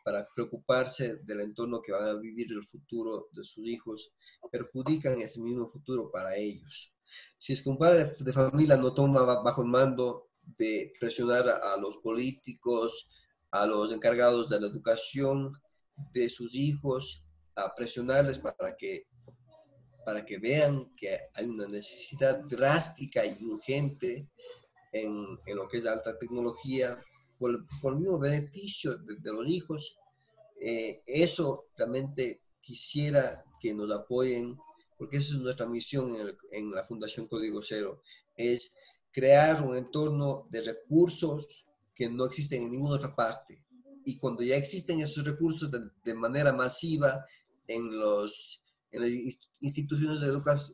para preocuparse del entorno que van a vivir el futuro de sus hijos, perjudican ese mismo futuro para ellos. Si es que un padre de familia no toma bajo el mando de presionar a los políticos, a los encargados de la educación de sus hijos, a presionarles para que, para que vean que hay una necesidad drástica y urgente en, en lo que es alta tecnología, por, por el mismo beneficio de, los hijos. Eh, eso realmente quisiera que nos apoyen, porque esa es nuestra misión en, en la Fundación Código Cero, es crear un entorno de recursos que no existen en ninguna otra parte. Y cuando ya existen esos recursos de, de manera masiva en, los, en las instituciones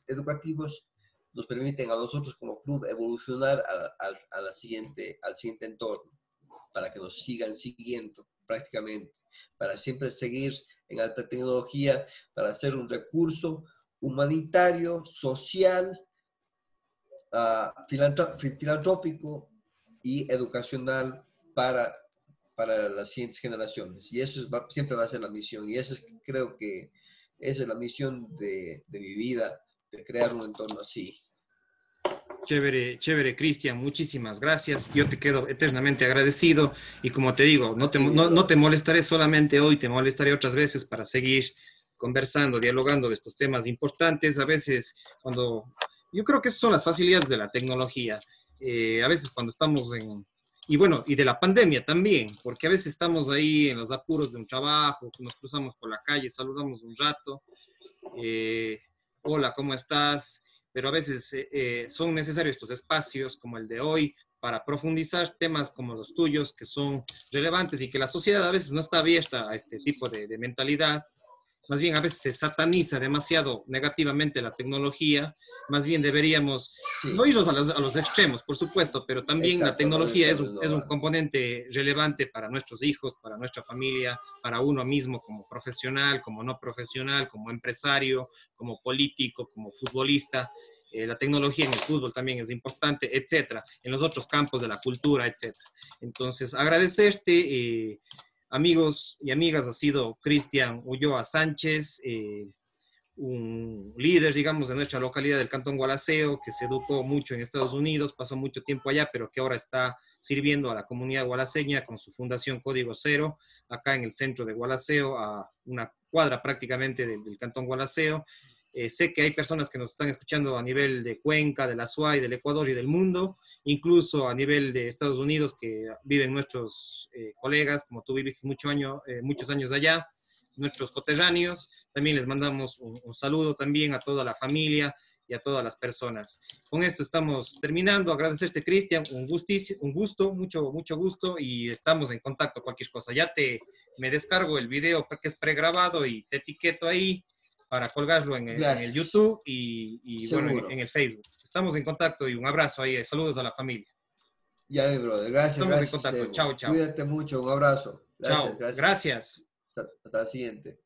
educativas nos permiten a nosotros como club evolucionar a, la siguiente, al siguiente entorno, para que nos sigan siguiendo prácticamente, para siempre seguir en alta tecnología, para ser un recurso humanitario, social, uh, filantrópico y educacional para para las siguientes generaciones. Y eso siempre va a ser la misión. Y eso es, creo que esa es la misión de, de mi vida, de crear un entorno así. Chévere, chévere, Cristian, muchísimas gracias. Yo te quedo eternamente agradecido y como te digo, no te, molestaré solamente hoy, te molestaré otras veces para seguir conversando, dialogando de estos temas importantes. A veces cuando, yo creo que esas son las facilidades de la tecnología. Eh, a veces cuando estamos en, y bueno, y de la pandemia también, porque a veces estamos ahí en los apuros de un trabajo, nos cruzamos por la calle, saludamos un rato, eh, hola, ¿cómo estás? Pero a veces eh, eh, son necesarios estos espacios como el de hoy para profundizar temas como los tuyos, que son relevantes y que la sociedad a veces no está abierta a este tipo de, de mentalidad más bien a veces se sataniza demasiado negativamente la tecnología, más bien deberíamos no irnos a los, extremos, por supuesto, pero también la tecnología es un, es un, componente relevante para nuestros hijos, para nuestra familia, para uno mismo como profesional, como no profesional, como empresario, como político, como futbolista. Eh, la tecnología en el fútbol también es importante, etcétera, en los otros campos de la cultura, etcétera. Entonces, agradecerte. Eh, amigos y amigas ha sido Cristian Ulloa Sánchez, eh, un líder, digamos, de nuestra localidad del Cantón Gualaceo, que se educó mucho en Estados Unidos, pasó mucho tiempo allá, pero que ahora está sirviendo a la comunidad gualaceña con su fundación Código Cero, acá en el centro de Gualaceo, a una cuadra prácticamente del, Cantón Gualaceo. Eh, sé que hay personas que nos están escuchando a nivel de Cuenca, de la SUAY, del Ecuador y del mundo, incluso a nivel de Estados Unidos, que viven nuestros eh, colegas, como tú viviste mucho año, eh, muchos años allá, nuestros coterráneos. También les mandamos un, saludo también a toda la familia y a todas las personas. Con esto estamos terminando. Agradecerte, Cristian, un, un gusto, mucho, mucho gusto y estamos en contacto cualquier cosa. Ya te me descargo el video porque es pregrabado y te etiqueto ahí para colgarlo en el, YouTube y, bueno, en, el Facebook. Estamos en contacto y un abrazo ahí. Saludos a la familia. Ya, brother. Gracias. Estamos en contacto. Chao, chao. Cuídate mucho. Un abrazo. Gracias, chao. Gracias. Hasta, hasta la siguiente.